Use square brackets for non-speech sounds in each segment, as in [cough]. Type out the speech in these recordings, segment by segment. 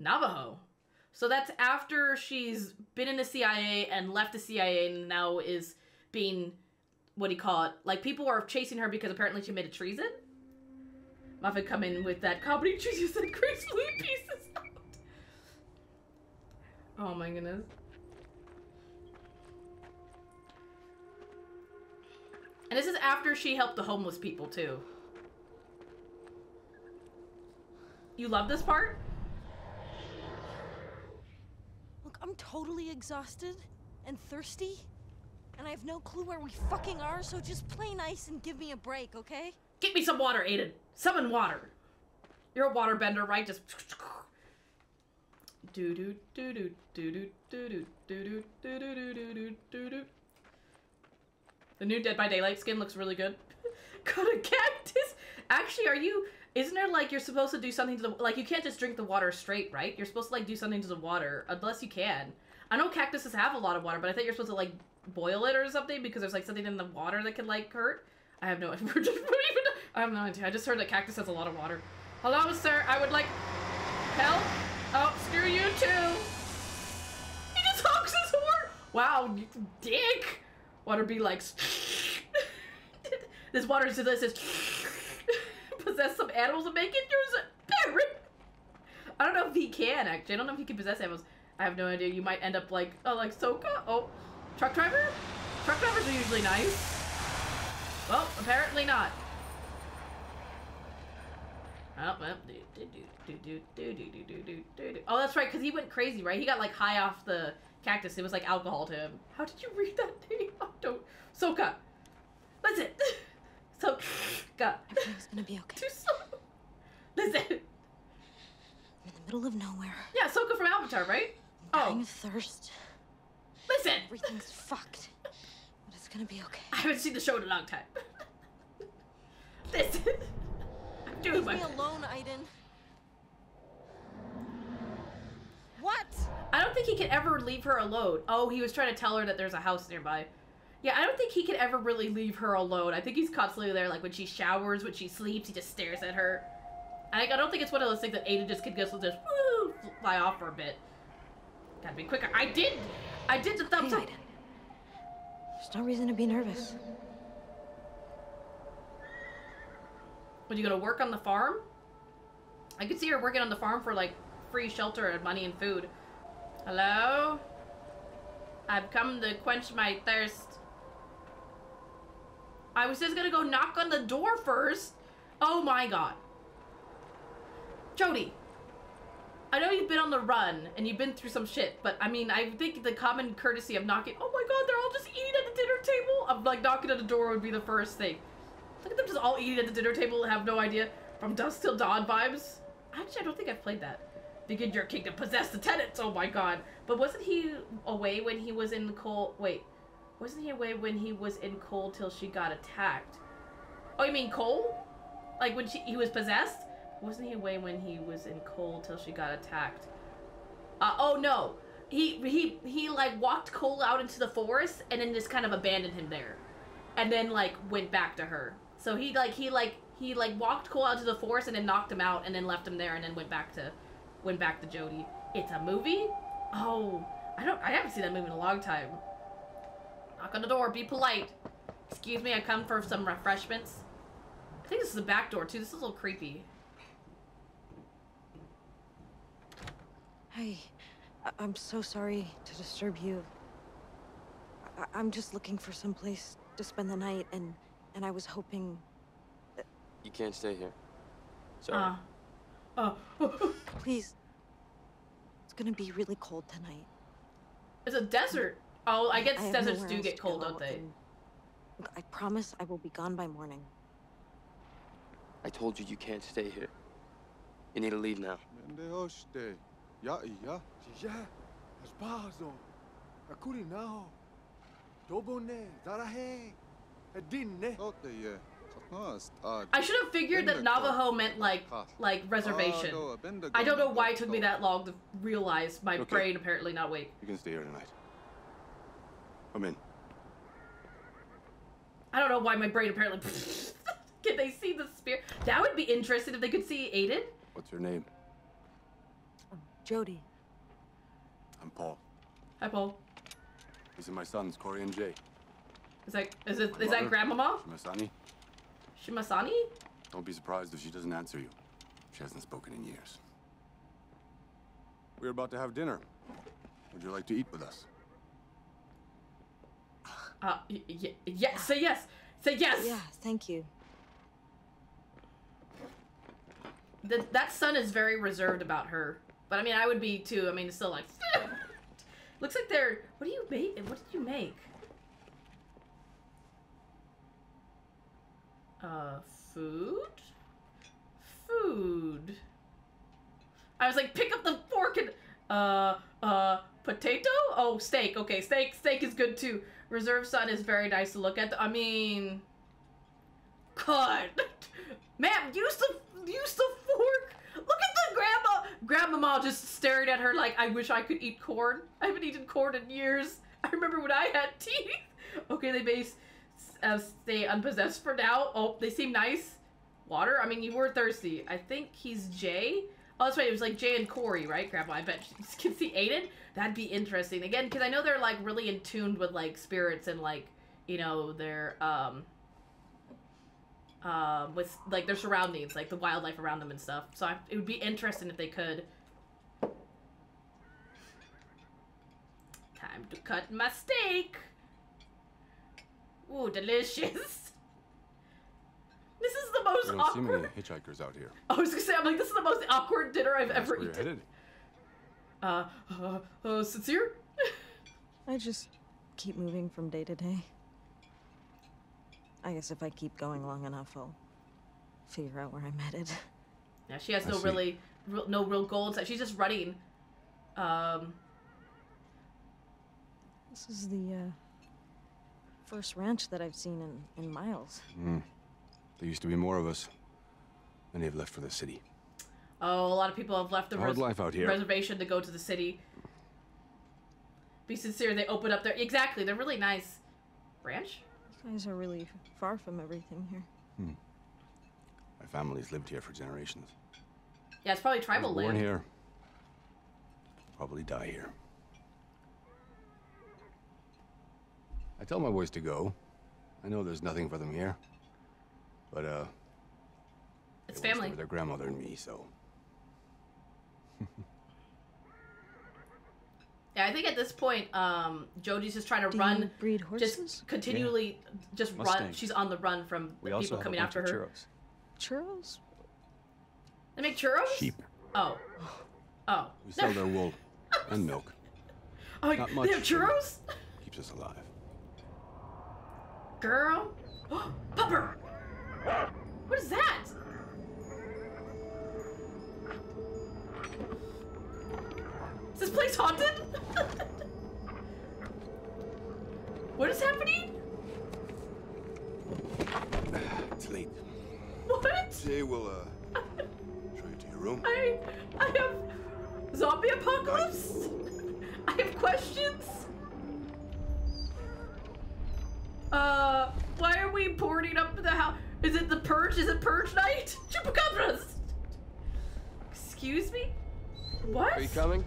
Navajo. So that's after she's been in the CIA and left the CIA and now is being what do you call it? Like people are chasing her because apparently she made a treason. Muffin come in with that comedy Jesus [laughs] and gracefully pieces out. Oh my goodness. And this is after she helped the homeless people too. You love this part? Look, I'm totally exhausted and thirsty, and I have no clue where we fucking are, so just play nice and give me a break, okay? Get me some water, Aiden. Summon water. You're a waterbender, right? Just do do do do do do do do do do do do do do do. The new Dead by Daylight skin looks really good. Got a cactus. Actually, are you? Isn't there like you're supposed to do something to the like you can't just drink the water straight, right? You're supposed to like do something to the water, unless you can. I know cactuses have a lot of water, but I think you're supposed to like boil it or something because there's like something in the water that could like hurt. I have no [laughs] idea. I have no idea. I just heard that cactus has a lot of water. Hello, sir. I would like help. Oh, screw you too. He just honks his horn. Wow, dick. Water be like. [laughs] this water is delicious possess some animals and make it yours? Parrot! I don't know if he can, actually. I don't know if he can possess animals. I have no idea. You might end up like, oh, like Soka? Oh, truck driver? Truck drivers are usually nice. Well, apparently not. Oh, oh that's right, because he went crazy, right? He got like high off the cactus. It was like alcohol to him. How did you read that name? Don't. Soka! That's it! Listen. Soka. Everything's gonna be okay. Too slow. Listen. I'm in the middle of nowhere. Yeah, Soka from Avatar, right? Oh. Dying Oh, of thirst. listen. Everything's fucked. But it's gonna be okay. I haven't seen the show in a long time. listen. I'm doing Leave my me alone, Aiden. What? I don't think he could ever leave her alone. Oh, he was trying to tell her that there's a house nearby. Yeah, I don't think he could ever really leave her alone. I think he's constantly there, like when she showers, when she sleeps, he just stares at her. I, I don't think it's one of those things that Ada just could just, just woo, fly off for a bit. Gotta be quicker. I did, I did the thumbs up. Aiden. There's no reason to be nervous. When you gonna work on the farm? I could see her working on the farm for like free shelter and money and food. Hello? I've come to quench my thirst. I was just gonna go knock on the door first. Oh my god. Jodie. I know you've been on the run and you've been through some shit, but I mean, I think the common courtesy of knocking, oh my god, they're all just eating at the dinner table, of like knocking at the door would be the first thing. Look at them just all eating at the dinner table have no idea. From dusk till dawn vibes. Actually, I don't think I've played that. Begin your kingdom, possess the tenants. Oh my god! But wasn't he away when he was in the cold? Wait, wasn't he away when he was in cold till she got attacked? Oh, you mean Cole? Like when she he was possessed? Wasn't he away when he was in cold till she got attacked? Uh, oh no, he he he like walked Cole out into the forest and then just kind of abandoned him there, and then like went back to her. So he like he like he like walked Cole out to the forest and then knocked him out and then left him there and then went back to went back to Jodie. It's a movie? Oh, I don't I haven't seen that movie in a long time. Knock on the door, be polite. Excuse me, I come for some refreshments. I think this is the back door too. This is a little creepy. Hey, I- I'm so sorry to disturb you. I- I'm just looking for some place to spend the night, and and I was hoping. That... You can't stay here. Sorry. Uh, oh, Please. It's gonna be really cold tonight. it's a desert. Oh, I guess I deserts do get cold, go, don't they? Look, I promise I will be gone by morning. I told you you can't stay here. You need to leave now. I should have figured that Navajo meant like like reservation. I don't know why it took me that long to realize my Okay. brain apparently not awake. You can stay here tonight. I'm in. I don't know why my brain apparently. [laughs] Can they see the spear? That would be interesting if they could see Aiden. What's your name? Jodie. I'm Paul. Hi, Paul. These are my sons, Corey and Jay. Is that is it My is that mother, Grandmama Shimasani. Shimasani? Don't be surprised if she doesn't answer you. She hasn't spoken in years. We're about to have dinner. Would you like to eat with us? Uh, yes. Say yes. Say yes. Yeah, thank you. Th- that son is very reserved about her. But I mean, I would be too. I mean, it's still like. [laughs] Looks like they're. What do you make? What did you make? Uh, food? Food. I was like, pick up the fork and. Uh, uh, potato? Oh, steak. Okay, steak. Steak is good too. Reserve Sun is very nice to look at. I mean. God. [laughs] Ma'am, use the use the fork. Look at the grandma grandmama just staring at her like I wish I could eat corn. I haven't eaten corn in years. [laughs] I remember when I had teeth. [laughs] Okay, they base uh, stay unpossessed for now. Oh, they seem nice. Water? I mean, you were thirsty. I think he's Jay. Oh, that's right. It was like Jay and Corey, right, Grandma? I bet you [laughs] can see Aiden. That'd be interesting. Again, because I know they're like really in tuned with like spirits and like you know their um um, with like their surroundings, like the wildlife around them and stuff. So I, it would be interesting if they could. Time to cut my steak. Ooh, delicious. [laughs] This is the most We don't see many hitchhikers out here. I was gonna say, I'm like, this is the most awkward dinner I've That's ever where you're headed. Uh, uh, uh, sincere? I just keep moving from day to day. I guess if I keep going long enough, I'll figure out where I'm headed. Yeah, she has I no see. really, real, no real goals. She's just running. Um, This is the uh, first ranch that I've seen in, in miles. Hmm. There used to be more of us. Many have left for the city. Oh, a lot of people have left the Hard res- life out here. reservation to go to the city. Be sincere, they open up their exactly. They're really nice. Ranch? You guys are really far from everything here. Hmm. My family's lived here for generations. Yeah, it's probably I tribal was born land. here. Probably die here. I tell my boys to go. I know there's nothing for them here. But, uh... It's they family. With their grandmother and me, so... [laughs] Yeah, I think at this point, um, Jodie's just trying to Do run, you breed horses? just continually, just run. She's on the run from the people have coming a bunch after of her. churros. Churros? They make churros. Sheep. Oh. Oh. We sell their wool and milk. [laughs] Oh, like, not they have churros. Keeps us alive. Girl. [gasps] Pupper. What is that? Is this place haunted? [laughs] what is happening? It's late. What? Jay will, uh... show you to your room. I I have zombie apocalypse. [laughs] I have questions. Uh, why are we boarding up the house? Is it the purge? Is it purge night? [laughs] Chupacabras. Excuse me. What? Are you coming?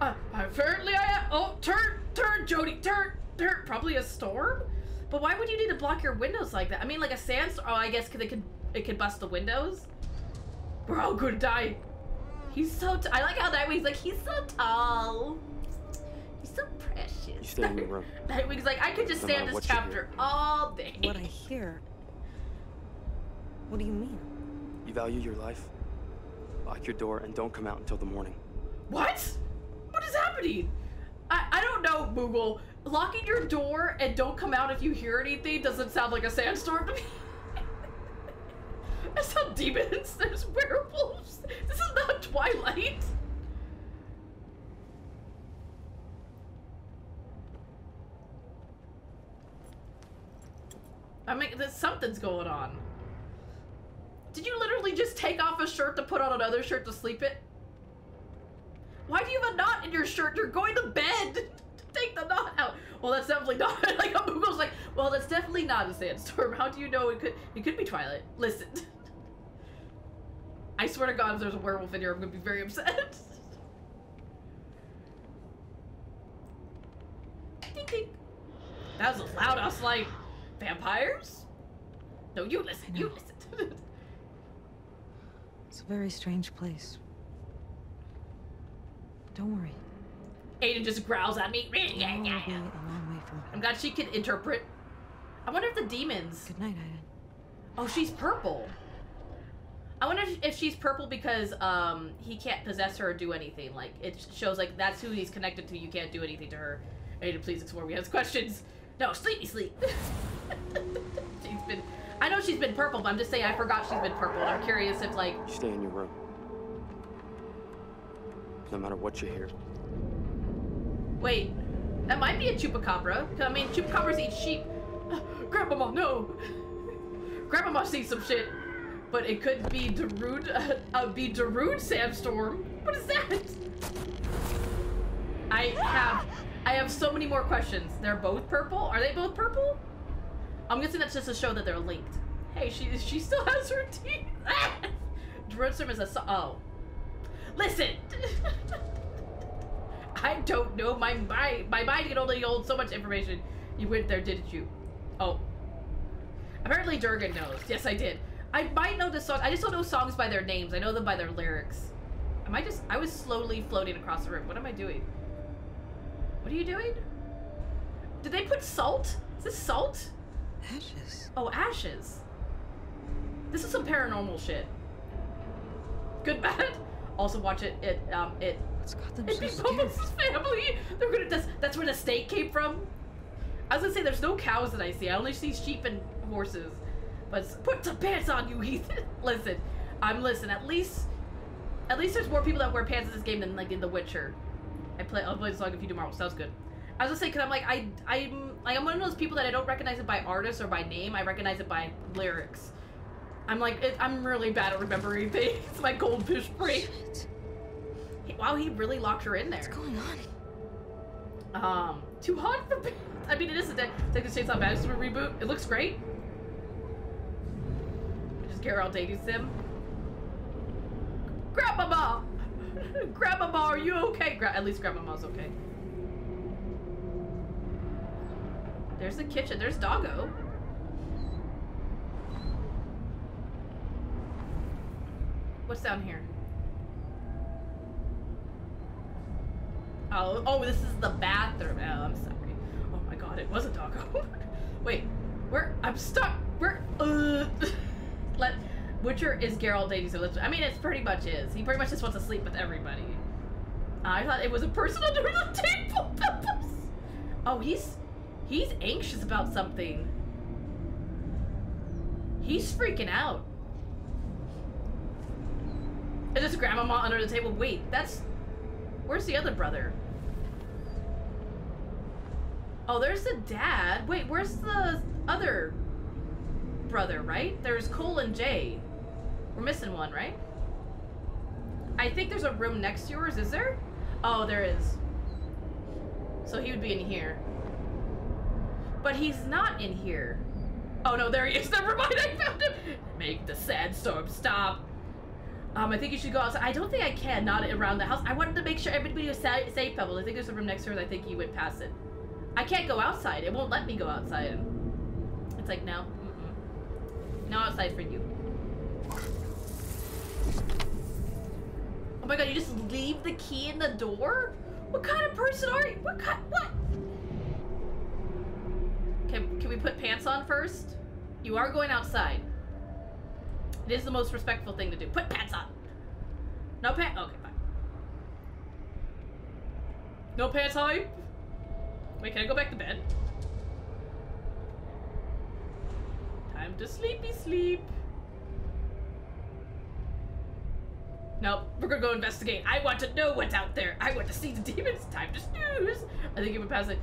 Uh, apparently I am. Oh, turn, turn, Jodie, turn, turn. Probably a storm. But why would you need to block your windows like that? I mean, like a sandstorm. Oh, I guess because it could it could bust the windows. We're all gonna die. He's so. T- I like how Nightwing's like he's so tall. He's so precious. You stay in your room. [laughs] Nightwing's like I could just stand this chapter all day. What I hear. What do you mean? You value your life? Lock your door and don't come out until the morning. What? What is happening? I, I don't know, Google. Locking your door and don't come out if you hear anything doesn't sound like a sandstorm to me. [laughs] That's not demons. There's werewolves. This is not Twilight. I mean, there's something's going on. Did you literally just take off a shirt to put on another shirt to sleep it? Why do you have a knot in your shirt? You're going to bed! [laughs] take the knot out. Well, that's definitely not. [laughs] like Google's like, well, that's definitely not a sandstorm. How do you know it could? It could be Twilight. Listen, [laughs] I swear to God, if there's a werewolf in here, I'm gonna be very upset. ding, ding. That was loud. I was like, vampires? No, you listen. You listen. It's a very strange place. Don't worry. Aiden just growls at me. We're a long way, a long way from I'm glad she can interpret. I wonder if the demons. Good night, Aiden. Oh, she's purple. I wonder if- if she's purple because um he can't possess her or do anything. Like it shows like that's who he's connected to. You can't do anything to her. Aiden, please explore. We have questions. No, sleepy sleep. [laughs] she's been. I know she's been purple, but I'm just saying I forgot she's been purple. I'm curious if like You stay in your room. No matter what you hear. wait, that might be a chupacabra. I mean, chupacabras eat sheep. [sighs] Grandmama, no. Grandmama sees some shit. But it could be Darude, uh, [laughs] uh, be Darude Sandstorm. What is that? I have, I have so many more questions. They're both purple. Are they both purple? I'm guessing that's just to show that they're linked. Hey, she she still has her teeth. [laughs] Darude is a oh. Listen. [laughs] I don't know. My mind, my mind can only hold so much information. You went there, didn't you? Oh. Apparently Durgan knows. Yes, I did. I might know the song. I just don't know songs by their names. I know them by their lyrics. Am I just? I was slowly floating across the room. What am I doing? What are you doing? Did they put salt? Is this salt? Ashes. Oh, ashes. This is some paranormal shit. Good, [laughs] bad. Also, watch it. It um it What's got them It'd so be? Family. They're gonna. That's, that's where the steak came from. I was gonna say there's no cows that I see. I only see sheep and horses. But put some pants on, you Ethan. [laughs] listen, I'm listen. At least, at least there's more people that wear pants in this game than like in The Witcher. I play. I'll play this song if you do tomorrow. Sounds good. I was gonna say because I'm like I I'm like I'm one of those people that I don't recognize it by artist or by name. I recognize it by lyrics. I'm like it, I'm really bad at remembering [laughs] things. My goldfish brain. Wow, he really locked her in there. What's going on? Um, too hot for. I mean, it is a de- Texas Chainsaw Massacre reboot. It looks great. Just Geralt dating sim. Grandmama! [laughs] Grandmama, are you okay? Gra- at least Grandmama's okay. There's the kitchen. There's Doggo. What's down here? Oh, oh, this is the bathroom. Oh, I'm sorry. Oh my god, it was a doggo. [laughs] Wait, where? I'm stuck. Where? Uh, [laughs] let. Witcher is Geralt dating let's- I mean, it's pretty much is. He pretty much just wants to sleep with everybody. I thought it was a person under the table. [laughs] oh, he's he's anxious about something. He's freaking out. Is this grandmama under the table? Wait, that's Where's the other brother? Oh, there's the dad. Wait, where's the other brother, right? There's Cole and Jay. We're missing one, right? I think there's a room next to yours, is there? Oh, there is. So he would be in here. But he's not in here. Oh no, there he is. [laughs] Never mind, I found him. Make the sandstorm stop. Um, I think you should go outside. I don't think I can, not around the house. I wanted to make sure everybody was safe, Pebbles. I think there's a room next to hers. I think you went past it. I can't go outside. It won't let me go outside. It's like, no. Mm-mm. No outside for you. Oh my god, you just leave the key in the door? What kind of person are you? What kind? What? Can, can we put pants on first? You are going outside. It is the most respectful thing to do. Put pants on. No pants. Okay, fine. No pants hype. Wait, can I go back to bed? Time to sleepy sleep. Nope, we're gonna go investigate. I want to know what's out there. I want to see the demons. Time to snooze. I think it would pass it.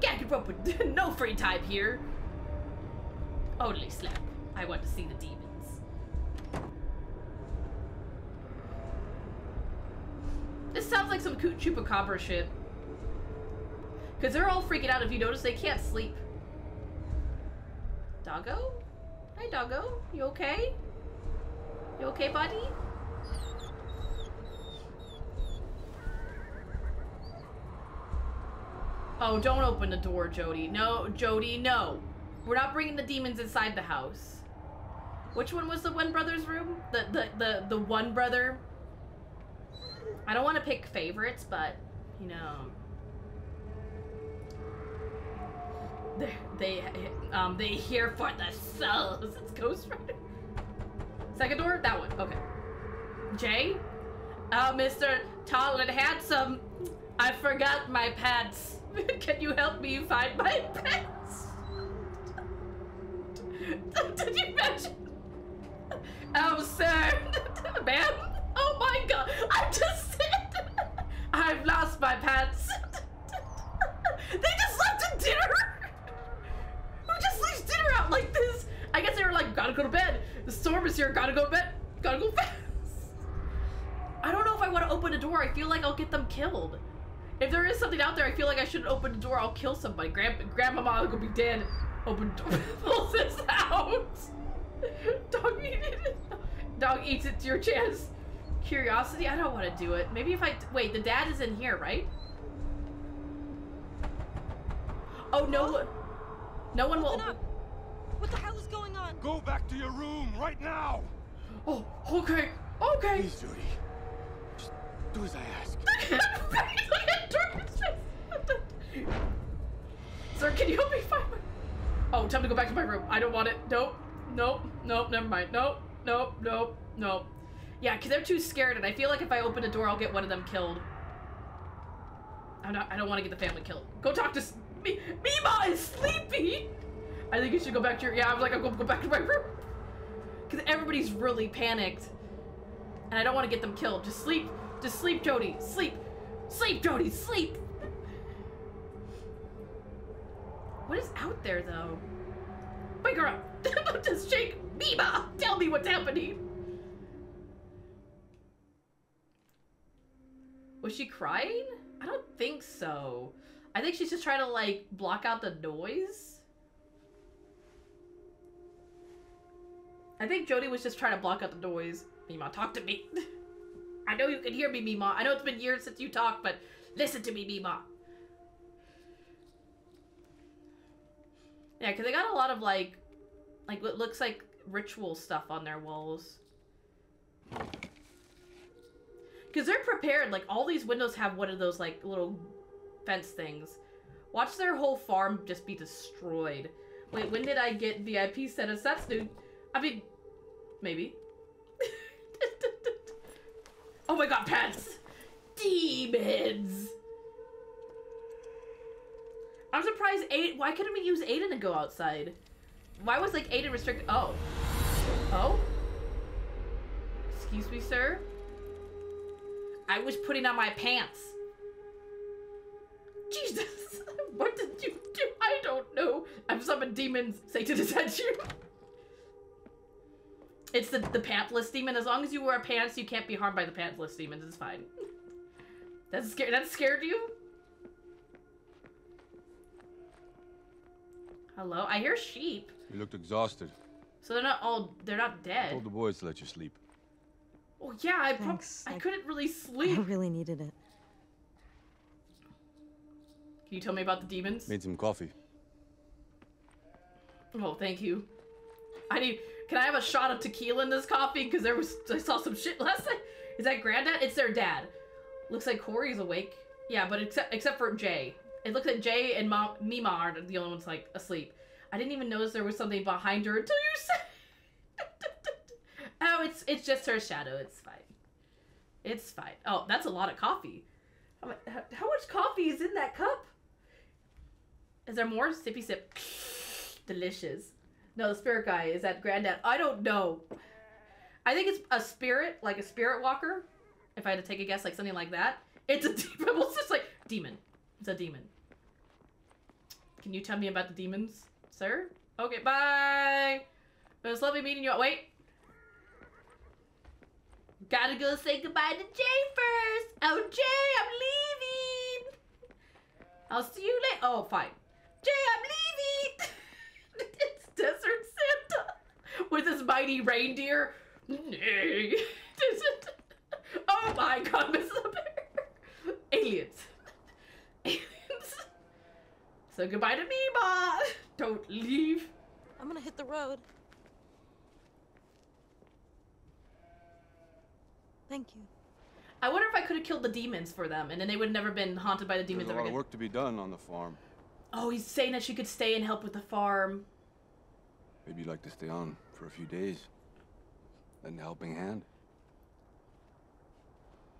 Can't keep up with [laughs] no free time here. Only sleep. I want to see the demons. This sounds like some chupacabra shit. Because they're all freaking out. If you notice, they can't sleep. Doggo? Hi, Doggo. You okay? You okay, buddy? Oh, don't open the door, Jodie. No, Jodie, no. We're not bringing the demons inside the house. Which one was the one brother's room? The the the the one brother. I don't want to pick favorites, but you know, they they um they here for the souls. It's Ghost Rider. Second door, that one. Okay. Jay, oh, Mr. Tall and Handsome, I forgot my pants. [laughs] Can you help me find my pants? [laughs] Did you imagine? Oh, sir. [laughs] Ma'am? Oh my god. I just said. I've lost my pants. they just left a dinner. Who just leaves dinner out like this? I guess they were like, gotta go to bed. The storm is here. Gotta go to bed. Gotta go fast. I don't know if I want to open a door. I feel like I'll get them killed. If there is something out there, I feel like I shouldn't open the door. I'll kill somebody. Grand Grandmama will be dead. Open door. Pulls this out. [laughs] Dog eat it. Dog eats it to your chance. Curiosity? I don't want to do it. Maybe if I... Wait, the dad is in here, right? Oh, no one... No one will... Up. What the hell is going on? Go back to your room right now! Oh, okay. Okay. Please, Jodie. Do as I ask. [laughs] Sir, can you help me find my... Oh, time to go back to my room. I don't want it. Nope. Nope. Nope. Never mind. Nope. Nope. Nope. Nope. Yeah, because they're too scared, and I feel like if I open a door, I'll get one of them killed. I'm not, I don't want to get the family killed. Go talk to... Me Mima is sleepy! I think you should go back to your... Yeah, I was like, I'll go, go back to my room. Because everybody's really panicked. And I don't want to get them killed. Just sleep. Just sleep, Jodie. Sleep. Sleep, Jodie. Sleep. What is out there, though? Wake her up. [laughs] Just shake. Mima, tell me what's happening. Was she crying? I don't think so. I think she's just trying to, like, block out the noise. I think Jodie was just trying to block out the noise. Mima, talk to me. [laughs] I know you can hear me, Mima. I know it's been years since you talked, but listen to me, Mima. Yeah, because they got a lot of like, like what looks like ritual stuff on their walls. Because they're prepared. Like all these windows have one of those like little fence things. Watch their whole farm just be destroyed. Wait, when did I get VIP status? That's new. I mean, maybe. Oh my god, pets! Demons! I'm surprised Aiden. Why couldn't we use Aiden to go outside? Why was like Aiden restricted? Oh. Oh? Excuse me, sir? I was putting on my pants. Jesus! [laughs] what did you do? I don't know. I've summoned demons. Satan is at you. It's the, the pantless demon. As long as you wear pants, you can't be harmed by the pantless demons. It's fine. [laughs] That's scared. That scared you? Hello? I hear sheep. You looked exhausted. So they're not all, they're not dead. I dead. told the boys to let you sleep. Oh yeah, I Thanks. I I- couldn't really sleep. I really needed it. Can you tell me about the demons? Made some coffee. Oh, thank you. I need. Can I have a shot of tequila in this coffee? Because there was I saw some shit last night. Is that granddad? It's their dad. Looks like Corey's awake. Yeah, but except except for Jay. It looks like Jay and Mom, Mima are the only ones like asleep. I didn't even notice there was something behind her until you [laughs] said. oh, it's it's just her shadow. It's fine. It's fine. Oh, that's a lot of coffee. How, how much coffee is in that cup? Is there more? Sippy sip. [sniffs] Delicious. No, the spirit guy is that granddad. I don't know. I think it's a spirit, like a spirit walker. If I had to take a guess, like something like that. It's a [laughs] demon. It's just like demon. It's a demon. Can you tell me about the demons, sir? Okay, bye. It was lovely meeting you. Wait. Gotta go say goodbye to Jay first. Oh, Jay, I'm leaving. I'll see you later. Oh, fine. Jay, I'm leaving. Desert Santa with his mighty reindeer. Nay. [laughs] oh my God, Mrs. Bear. Aliens. Aliens. So goodbye to Mima. Don't leave. I'm gonna hit the road. Thank you. I wonder if I could have killed the demons for them, and then they would have never been haunted by the demons There's demons a ever lot of work to be done on the farm. Oh, he's saying that she could stay and help with the farm. Maybe you'd like to stay on for a few days. Lend a helping hand.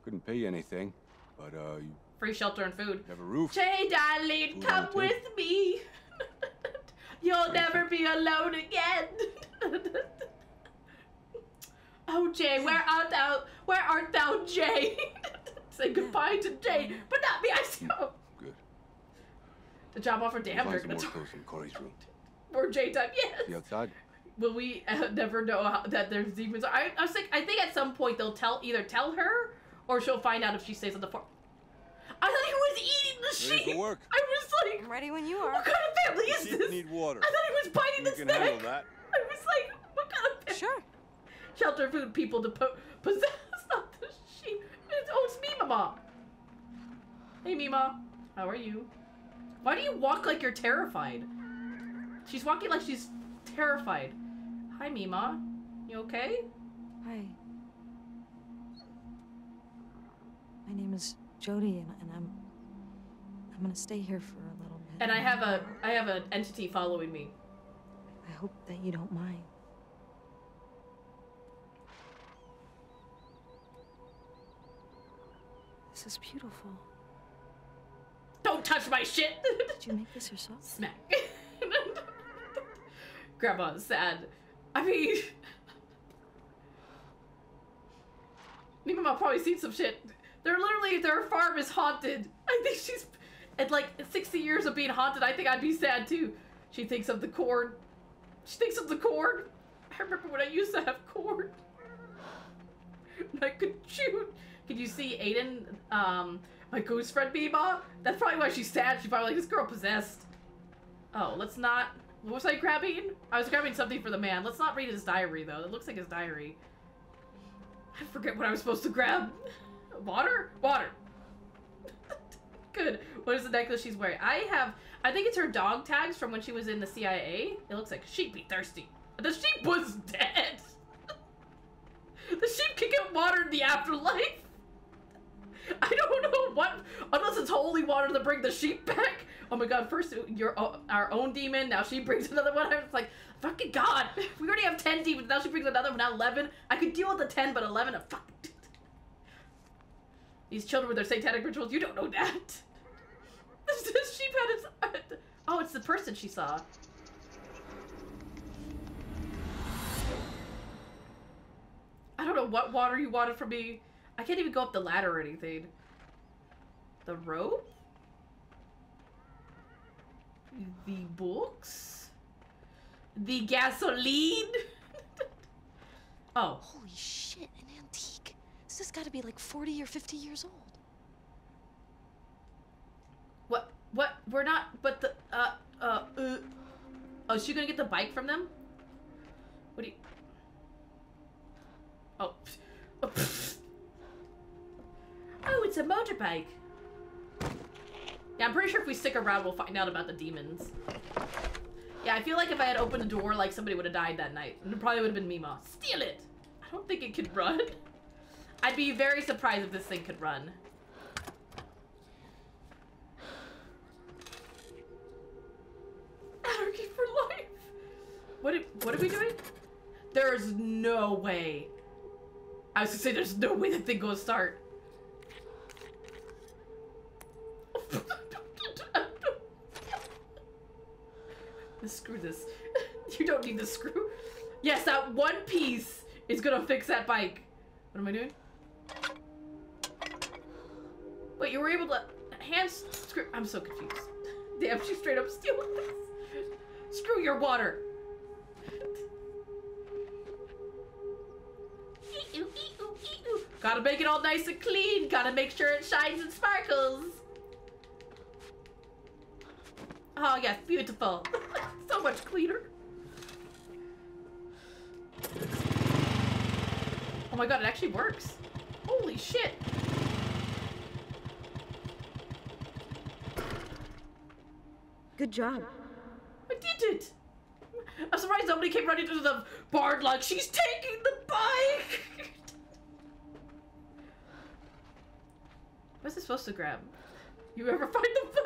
Couldn't pay you anything, but uh, you Free shelter and food. have a roof. Jay, darling, Food come with me. [laughs] You'll never be alone again. [laughs] oh, Jay, where [laughs] art thou? Where art thou, Jay? Say goodbye to Jay, but not me. I so. Good. The job offer, damn, Find they're some gonna more talk. clothes in Corey's room. Or J time, [laughs] yes. The outside. Will we uh, never know how, that there's demons? I, I was like, I think at some point they'll tell either tell her or she'll find out if she stays on the farm. I thought he was eating the Ready sheep. for work? I was like, I'm ready when you are. what kind of family is Sheep this? need water. I thought he was biting You the can snake. handle that. I was like, what kind of family? Sure. Shelter food people to po- possess, [laughs] not the sheep. It's, oh, it's me, Mama. Hey, Mima. How are you? Why do you walk like you're terrified? She's walking like she's terrified. Hi, Mima. You okay? Hi. My name is Jodie, and, and I'm I'm gonna stay here for a little bit. And I have a I have an entity following me. I hope that you don't mind. This is beautiful. Don't touch my shit. Did you make this yourself? Smack. [laughs] Grandma's sad. I mean, [laughs] me Mama probably seen some shit. They're literally their farm is haunted. I think she's at like 60 years of being haunted. I think I'd be sad too. She thinks of the cord. She thinks of the cord. I remember when I used to have cord. [laughs] And I could shoot. Could you see Aiden, um, my ghost friend Mima? That's probably why she's sad. She's probably like, this girl possessed. Oh, let's not. What was I grabbing? I was grabbing something for the man. Let's not read his diary, though. It looks like his diary. I forget what I was supposed to grab. Water? Water. [laughs] Good. What is the necklace she's wearing? I have. I think it's her dog tags from when she was in the CIA. It looks like she'd be thirsty. The sheep was dead. [laughs] the sheep can get water in the afterlife. [laughs] I don't know what, unless it's holy water to bring the sheep back. Oh my god, first your o- our own demon, now she brings [laughs] another one. I was like, fucking god, [laughs] we already have 10 demons, now she brings another one, now 11. I could deal with the 10, but 11, a fuck. These children with their satanic rituals, you don't know that. [laughs] This sheep had its. Oh, it's the person she saw. I don't know what water you wanted from me. I can't even go up the ladder or anything. The rope? The books? The gasoline? [laughs] oh. Holy shit, an antique. This has got to be like 40 or 50 years old. What? What? We're not. But the. Uh. Uh. uh oh, is she gonna get the bike from them? What do you. Oh. [laughs] Oh, it's a motorbike. Yeah, I'm pretty sure if we stick around, we'll find out about the demons. Yeah, I feel like if I had opened the door, like somebody would have died that night. It probably would have been Mima. Steal it! I don't think it could run. I'd be very surprised if this thing could run. Anarchy for life! What, are- what are we doing? There's no way. I was gonna say, there's no way that thing goes start. [laughs] Screw this. [laughs] You don't need the screw. Yes, that one piece is gonna fix that bike. What am I doing? Wait, you were able to hand screw. I'm so confused. [laughs] Damn, she straight up stealing this. Screw your water. Gotta make it all nice and clean. Gotta make sure it shines and sparkles. Oh yes, beautiful. [laughs] so much cleaner. Oh my god, it actually works. Holy shit. Good job. I did it! I'm surprised nobody came running to the barn like she's taking the bike! What's it supposed to grab? You ever find the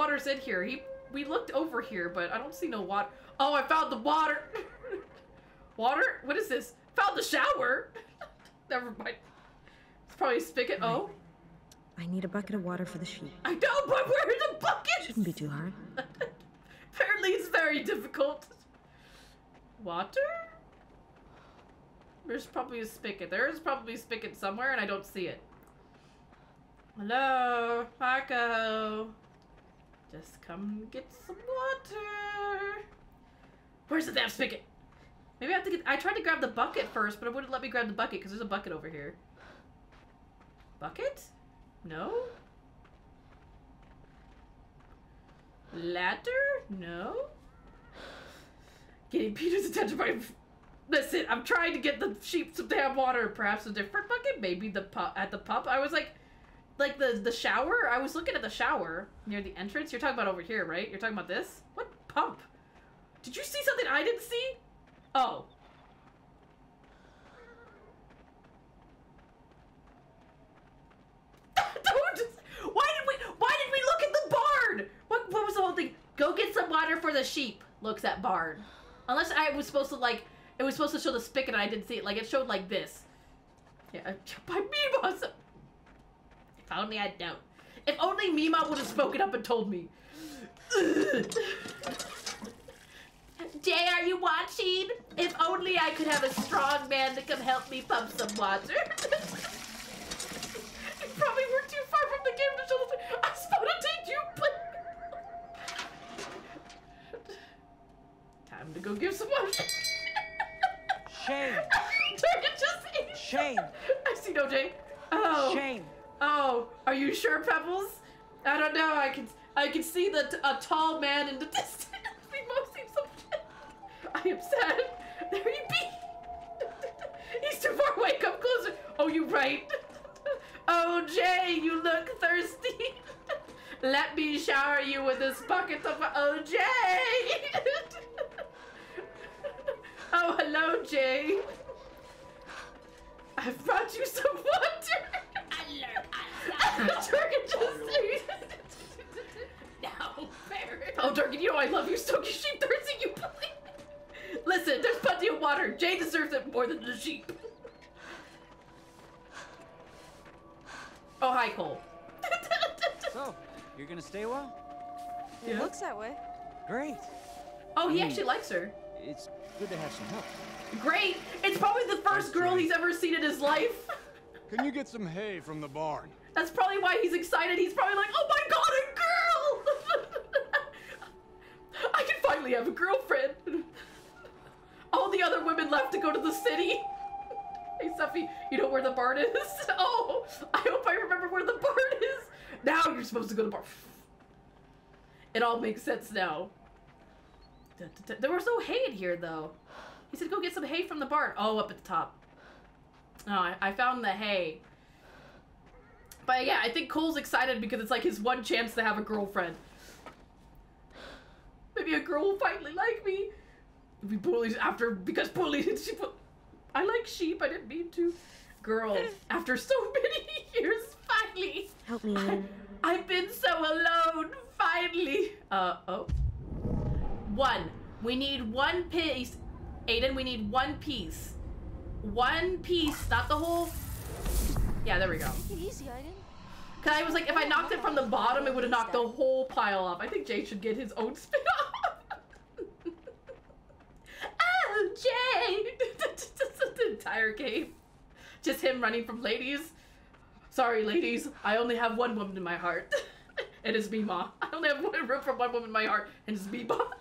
water's in here. He we looked over here, but I don't see no water. Oh, I found the water! [laughs] water? What is this? Found the shower! [laughs] Never mind. It's probably a spigot. Oh, I need a bucket of water for the sheep. I know, but where are the buckets? Shouldn't be too hard. [laughs] Apparently, it's very difficult. Water? There's probably a spigot. There is probably a spigot somewhere, and I don't see it. Hello, Marco. Just come get some water. Where's the damn spigot? Maybe I have to get. I tried to grab the bucket first, but it wouldn't let me grab the bucket because there's a bucket over here. Bucket? No? Ladder? No? Getting Peter's attention by. Listen, I'm trying to get the sheep some damn water. Perhaps a different bucket? Maybe the pu- at the pump? I was like. Like the the shower? I was looking at the shower near the entrance. You're talking about over here, right? You're talking about this? What pump? Did you see something I didn't see? Oh. [laughs] Just, why did we why did we look at the barn? What what was the whole thing? Go get some water for the sheep. Looks at barn. Unless I was supposed to like it was supposed to show the spigot and I didn't see it. Like it showed like this. Yeah, [laughs] by me, So, if only I don't. If only Mima would have spoken up and told me. [laughs] Jay, are you watching? If only I could have a strong man to come help me pump some water. [laughs] you probably were too far from the game to show the I spotted you, but... Time to go give some water. Shame. [laughs] Target just. Shame. I see no Jay. Oh. Shame. Oh, are you sure, Pebbles? I don't know. I can I can see the t- a tall man in the [laughs] distance. we must see some. I am sad. There he be. [laughs] He's too far away. Come closer. Oh, you right. [laughs] Oh, Jay, you look thirsty. Let me shower you with this bucket of. Oh, Jay. oh, hello, Jay. I've brought you some water. [laughs] Turkin just oh, No, [laughs] Barrett. Oh, Turkin, you know I love you. So you sheep thirsty, you bully. Listen, there's plenty of water. Jay deserves it more than the sheep. Oh, hi, Cole. [laughs] So, you're gonna stay a while? It Yeah. looks that way. Great. Oh, he actually likes her. It's good to have some help. Great. It's probably the first girl he's ever seen in his life. Can you get some hay from the barn? That's probably why he's excited. He's probably like, oh my god, a girl! [laughs] I can finally have a girlfriend. [laughs] All the other women left to go to the city. [laughs] Hey, Stuffy, you know where the barn is? Oh, I hope I remember where the barn is. Now you're supposed to go to the barn. [sighs] It all makes sense now. There was no hay in here, though. He said go get some hay from the barn. Oh, up at the top. Oh, I, I found the hay. But yeah, I think Cole's excited because it's like his one chance to have a girlfriend. Maybe a girl will finally like me. We bullies after because bullies. [laughs] She put, I like sheep. I didn't mean to. Girl, [laughs] after so many [laughs] years, finally. Help me, Aiden. I've been so alone. Finally. Uh oh. One. We need one piece. Aiden, we need one piece. One piece, not the whole. Yeah, there we go. Easy, Cause I was like, if I knocked it from the bottom, it would have knocked the whole pile off. I think Jay should get his own [laughs] spin off. oh, Jay! [laughs] the entire game. Just him running from ladies. Sorry, ladies. I only have one woman in my heart. it is Mima. I only have one room for one woman in my heart, and it's Mima. [laughs]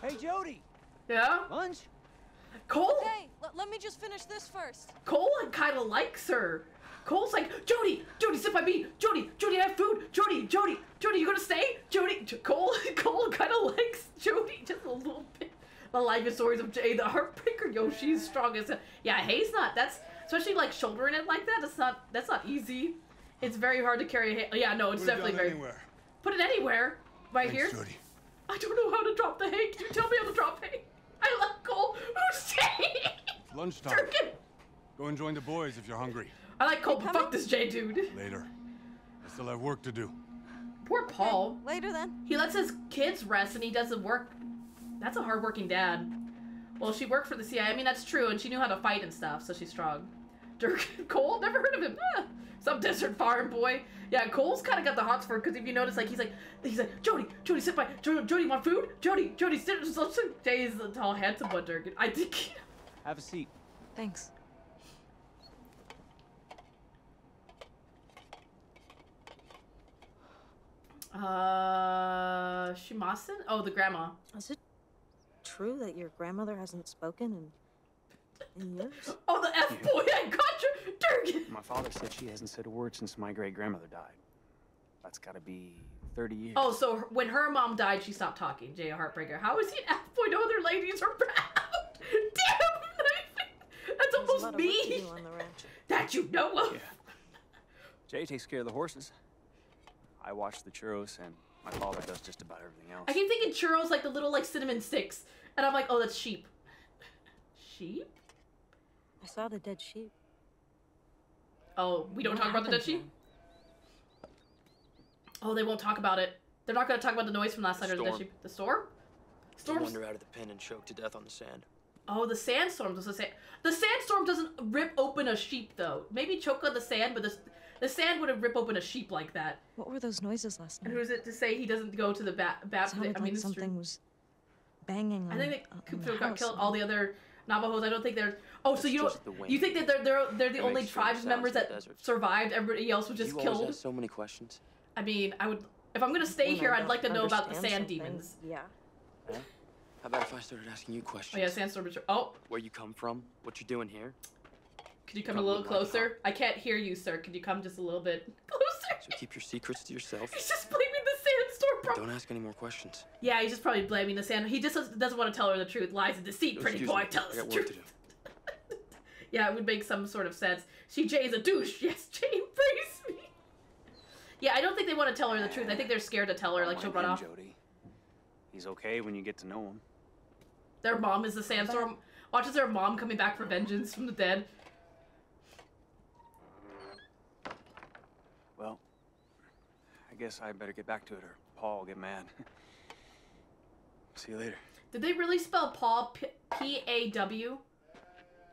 Hey, Jodie! Yeah? Lunch? Cole? Hey, l- let me just finish this first. Cole kind of likes her. Cole's like, Jodie, Jodie, sit by me. Jodie, Jodie, I have food. Jodie, Jodie, Jodie, you gonna stay? Jodie, J- Cole, [laughs] Cole kind of likes Jodie just a little bit. the life and stories of Jay the Heartbreaker. Yo, she's strong as. Yeah, Hay's not. That's especially like shouldering it like that. That's not. That's not easy. It's very hard to carry. Hay. Yeah, no, it's Put definitely down very. anywhere. Put it anywhere. Right Thanks, here. Jodie. I don't know how to drop the hay. Can you tell me how to drop hay? I love Cole. Who's Jay? It's lunchtime. Durkin. Go and join the boys if you're hungry. I like Cole, but fuck this Jay dude. Later. I still have work to do. Poor Paul. Later then. He lets his kids rest and he does the work. That's a hardworking dad. Well, she worked for the CIA. I mean, that's true, and she knew how to fight and stuff, so she's strong. Dirk [laughs] Cole, never heard of him. Ah, some desert farm boy. Yeah, Cole's kind of got the hots for because if you notice, like he's like he's like Jodie, Jodie, sit by. Jodie, Jodie, want food? Jodie, Jodie, sit. sit. Jay's the tall, handsome one. Dirk. I think. Have a seat. Thanks. Uh, Shimasani? Oh, the grandma. Is it true that your grandmother hasn't spoken in, in years? [laughs] Oh, the F boy. I got you, Dirk. My father said she hasn't said a word since my great grandmother died. That's gotta be 30 years. Oh, so when her mom died, she stopped talking. Jay, a heartbreaker. How is he an F boy? No other ladies around. [laughs] Damn, that's There's almost of work to me. on the ranch. [laughs] That you know of. Yeah. Jay takes care of the horses. I watch the churros, and my father does just about everything else. I keep thinking churros like the little like cinnamon sticks, and I'm like, oh, that's sheep. Sheep? I saw the dead sheep. Oh, we don't What talk about the dead sheep. Oh, they won't talk about it. They're not gonna talk about the noise from last night or the dead sheep. The storm? The Storms. wander out of the pen and choke to death on the sand. Oh, the sandstorm was the sand. The sandstorm doesn't rip open a sheep though. Maybe choke on the sand, but the the sand wouldn't rip open a sheep like that. What were those noises last night? And night? who's it to say he doesn't go to the bat? bat I mean, like it's true. something was banging on. I think that the Kupcho got killed. All the other Navajos, I don't think they're. Oh, so you don't. just the wind. You think that they're they're they're the It only tribes members that desert. survived? Everybody else was just you always killed. ask so many questions. I mean, I would. If I'm gonna oh stay When I here, I'd like to know about the sand something, demons. Yeah. How about if I started asking you questions? Oh yeah, sandstorm. is- Oh, Where you come from? What you're doing here? could you come a little closer? I can't hear you, sir. Could you come just a little bit [laughs] closer? So keep your secrets to yourself. He's just blaming the sandstorm. and Problem. Don't ask any more questions. Yeah, he's just probably blaming the sand. He just doesn't, doesn't want to tell her the truth. Lies and deceit, pretty Excuse boy. me, Tell I us got the work to truth. do. [laughs] Yeah, it would make some sort of sense. See, Jay's a douche. [laughs] Yes, Jay embrace me. Yeah, I don't think they want to tell her the truth. I think they're scared to tell her, like Don't she'll mind run him, off. Jodie. He's okay when you get to know him. Their mom is the sandstorm. Watches their mom coming back for vengeance from the dead. Well, I guess I better get back to it, or Paul will get mad. [laughs] See you later. Did they really spell Paul P-A-W?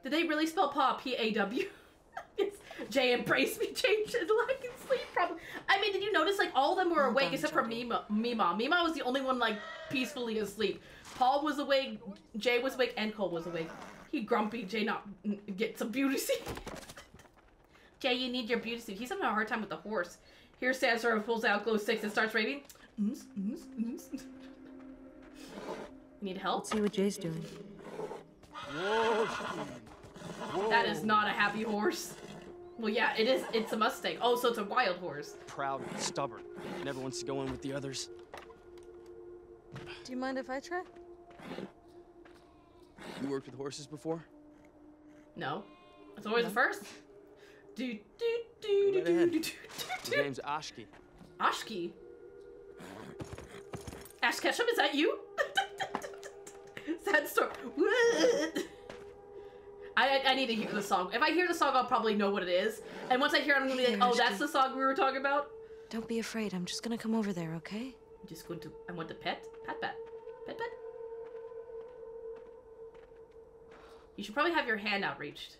Did they really spell Paul P-A-W? [laughs] yes. Jay embraced me, changed his lack in sleep probably. I mean, did you notice like all of them were Well awake except for Mima. Mima. Mima was the only one like peacefully asleep. Paul was awake, Jay was awake, and Cole was awake. He grumpy. Jay not get some beauty sleep. [laughs] Jay, you need your beauty sleep. He's having a hard time with the horse. Here, Sandstorm pulls out glow sticks and starts raving. Mm, mm, mm. Need help? Let's see what Jay's doing. Whoa, Steve. That is not a happy horse. Well, yeah, it is. It's a Mustang. Oh, so it's a wild horse. Proud and stubborn. Never wants to go in with the others. Do you mind if I try? You worked with horses before? No, it's always the first. Do do do do Right do ahead. do do His name's Ashki. Ashki. Ash Ketchum, is that you? [laughs] Sad story. What? I, I need to hear the song. If I hear the song, I'll probably know what it is. And once I hear it, I'm gonna be like, oh, that's the song we were talking about. Don't be afraid. I'm just gonna come over there, okay? I'm just going to. I want to pet, pet, pet, pet, pet. You should probably have your hand outreached.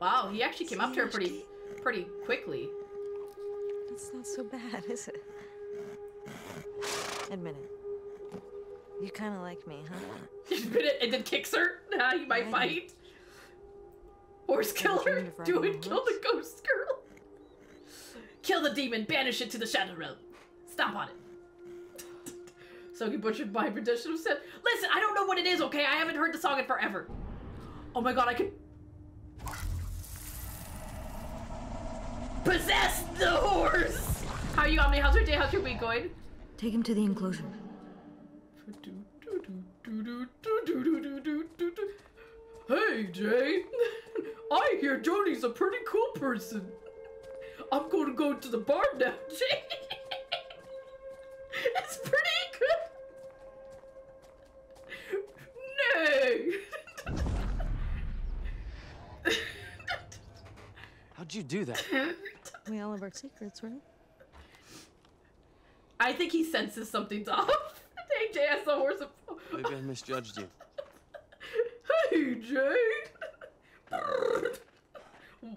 Wow, he actually came up to her pretty, pretty quickly. It's not so bad, is it? Admit it. You kind of like me, huh? [laughs] Admit it, and then kicks her. Now [laughs] ah, you might fight. Horse killer. [laughs] Do it. Kill the ghost girl. Kill the demon. Banish it to the shadow realm. Stomp on it. So he butchered my rendition of said, Listen, I don't know what it is, okay? I haven't heard the song in forever. Oh my god, I can. Possess the horse! How are you, Omni? How's your day? How's your week going? Take him to the enclosure. Hey, Jay. I hear Jody's a pretty cool person. I'm gonna go to the bar now, Jay. [laughs] it's pretty you do that? [laughs] We all have our secrets, right? I think he senses something's off. [laughs] hey, Jay, I saw horse. Maybe I misjudged you. [laughs] Hey, Jay.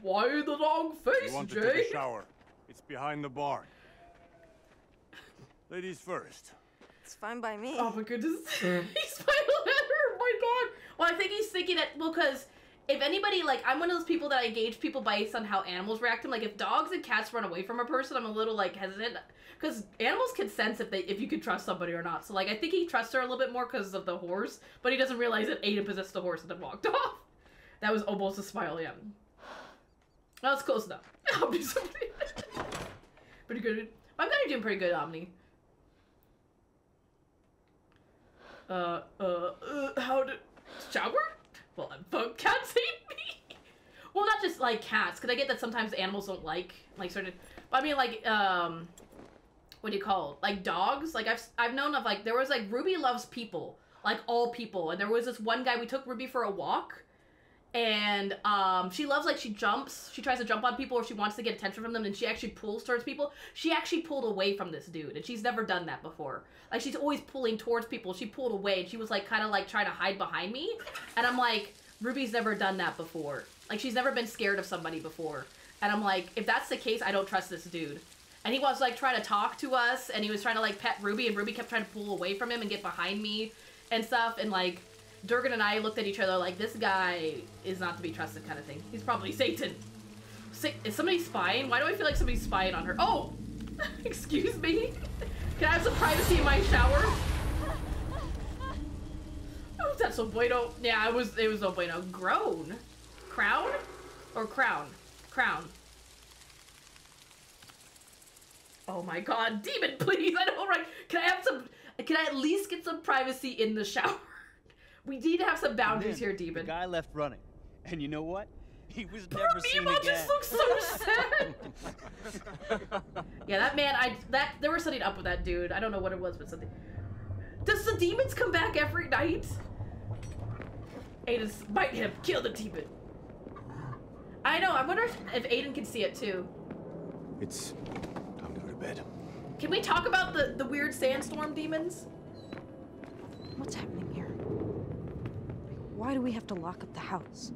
Why the long You face, want to Jay? take a shower? It's behind the barn. Ladies first. It's fine by me. Oh my goodness. Hmm. he's smiling at her. My god. Well, I think he's thinking that, well, because if anybody, like, I'm one of those people that I gauge people based on how animals react to them. Like, if dogs and cats run away from a person, I'm a little, like, hesitant. Because animals can sense if they if you can trust somebody or not. So, like, I think he trusts her a little bit more because of the horse, but he doesn't realize that Aiden possessed the horse and then walked [laughs] off. That was almost a smile, yeah. That was close enough. [laughs] Something. [laughs] pretty good. I'm glad you're doing pretty good, Omni. Uh, uh, uh, how to shower? Well, cats hate me. [laughs] Well, not just like cats, because I get that sometimes animals don't like like certain. But I mean, like, um, what do you call it? Like dogs. Like I've I've known of like there was like Ruby loves people, like all people, and there was this one guy we took Ruby for a walk, and um she loves like she jumps she tries to jump on people or she wants to get attention from them and she actually pulls towards people. She actually pulled away from this dude and she's never done that before. Like she's always pulling towards people. She pulled away and she was like kind of like trying to hide behind me and i'm like ruby's never done that before. Like she's never been scared of somebody before. And i'm like if that's the case i don't trust this dude. And he was like trying to talk to us and he was trying to like pet ruby and ruby kept trying to pull away from him and get behind me and stuff and like Durgan and I looked at each other like this guy is not to be trusted kind of thing. He's probably Satan. Sa- is somebody spying? Why do I feel like somebody's spying on her? Oh! [laughs] Excuse me? Can I have some privacy in my shower? Oh, that's so bueno. Yeah, it was it was so bueno. Grown? Crown? Or crown? Crown. Oh my god, demon, please! I don't know, right? Can I have some can I at least get some privacy in the shower? We need to have some boundaries Then here, demon. The guy left running. And you know what? He was Poor never seen Mima again. just looks so sad. [laughs] yeah, that man, I that there was something up with that dude. I don't know what it was, but something. Does the demons come back every night? Aiden's bite him, kill the demon. I know. I wonder if, if Aiden can see it too. It's time to go to bed. Can we talk about the the weird sandstorm demons? What's happening here? Like, why do we have to lock up the house?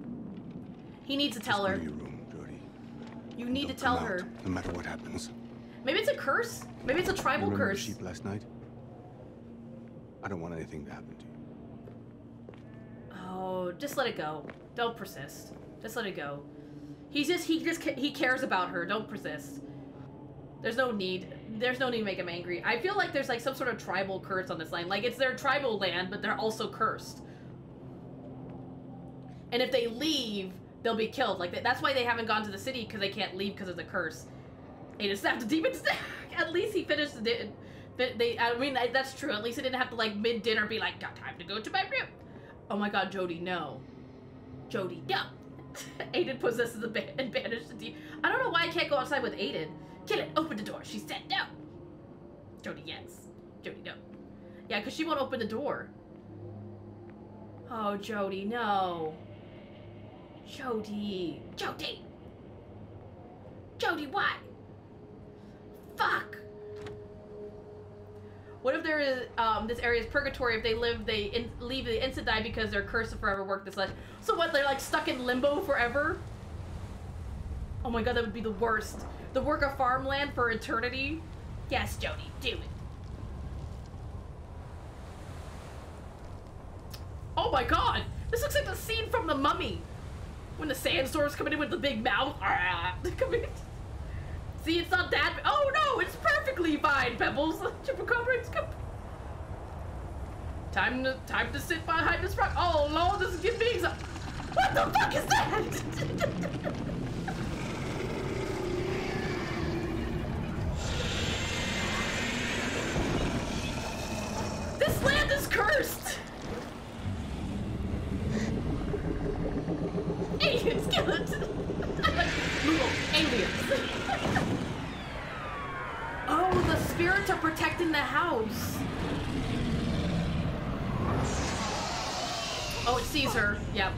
He needs to tell her. room, Jodie. You need to Don't tell her. out, no matter what happens. Maybe it's a curse. Maybe it's a You tribal remember the curse. sheep last night? I don't want anything to happen to you. Oh, just let it go. Don't persist. Just let it go. He's just he just he cares about her. Don't persist. There's no need. There's no need to make him angry. I feel like there's like some sort of tribal curse on this land. Like it's their tribal land, but they're also cursed. And if they leave, they'll be killed. Like that's why they haven't gone to the city because they can't leave because of the curse. He just snapped the demon [laughs] stack. At least he finished the. They. I mean that's true. At least he didn't have to like mid dinner be like, got time to go to my room. Oh my God, Jodie, no. Jodie, no. [laughs] Aiden possesses the ba- and banished the demon. I don't know why I can't go outside with Aiden. Kill it. Open the door. She said no. Jodie, yes. Jodie, no. Yeah, because she won't open the door. Oh, Jodie, no. Jodie. Jodie. Jodie, why? Fuck. What if there is um this area is purgatory? If they live, they in, leave, the instant die because they're cursed to forever work this life. So what? They're like stuck in limbo forever. Oh my god, that would be the worst. The work of farmland for eternity. Yes, Jodie, do it. Oh my god, this looks like the scene from The Mummy, when the sandstorms coming in with the big mouth. [laughs] See, it's not that. Oh no, it's perfectly fine, Pebbles. [laughs] Chupacabra, it's com- Time to time to sit behind this rock. Oh lord, this is getting big. What the fuck is that? [laughs] this land is spirits are protecting the Oh, it sees her. Yep.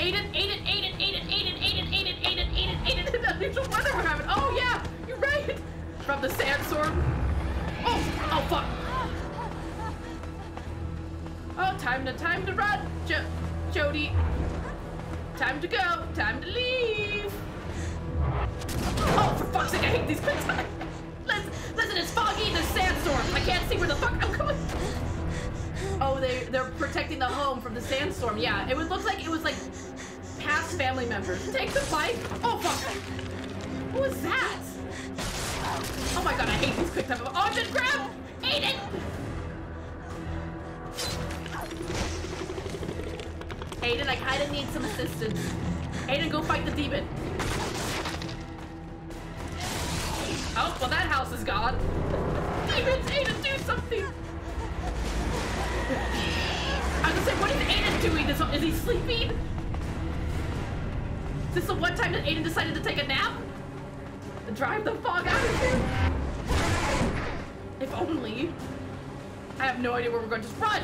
Aiden, Aiden, Aiden, Aiden, Aiden, Aiden, Aiden, Aiden, Aiden, Aiden. [laughs] Unusual weather we're having. Oh yeah, you're right. From the sandstorm. Oh, oh fuck. Oh, time to time to run, jo Jodie. Time to go. Time to leave. Oh, for fuck's sake, I hate these quick times. [laughs] Listen, listen, it's foggy. There's sandstorm. I can't see where the fuck I'm going. Oh, they they're protecting the home from the sandstorm. Yeah, it would look like it was like past family members. Take the bike. Oh fuck. Who was that? Oh my god, I hate these quick time. Oh, I've been grabbed. Aiden. Aiden, I kind of need some assistance. Aiden, go fight the demon. Oh, well that house is gone. Demons, Aiden, do something. I was say, what is Aiden doing? Is, is he sleeping? Is this the one time that Aiden decided to take a nap? Drive the fog out of here? If only. I have no idea where we're going. Just run!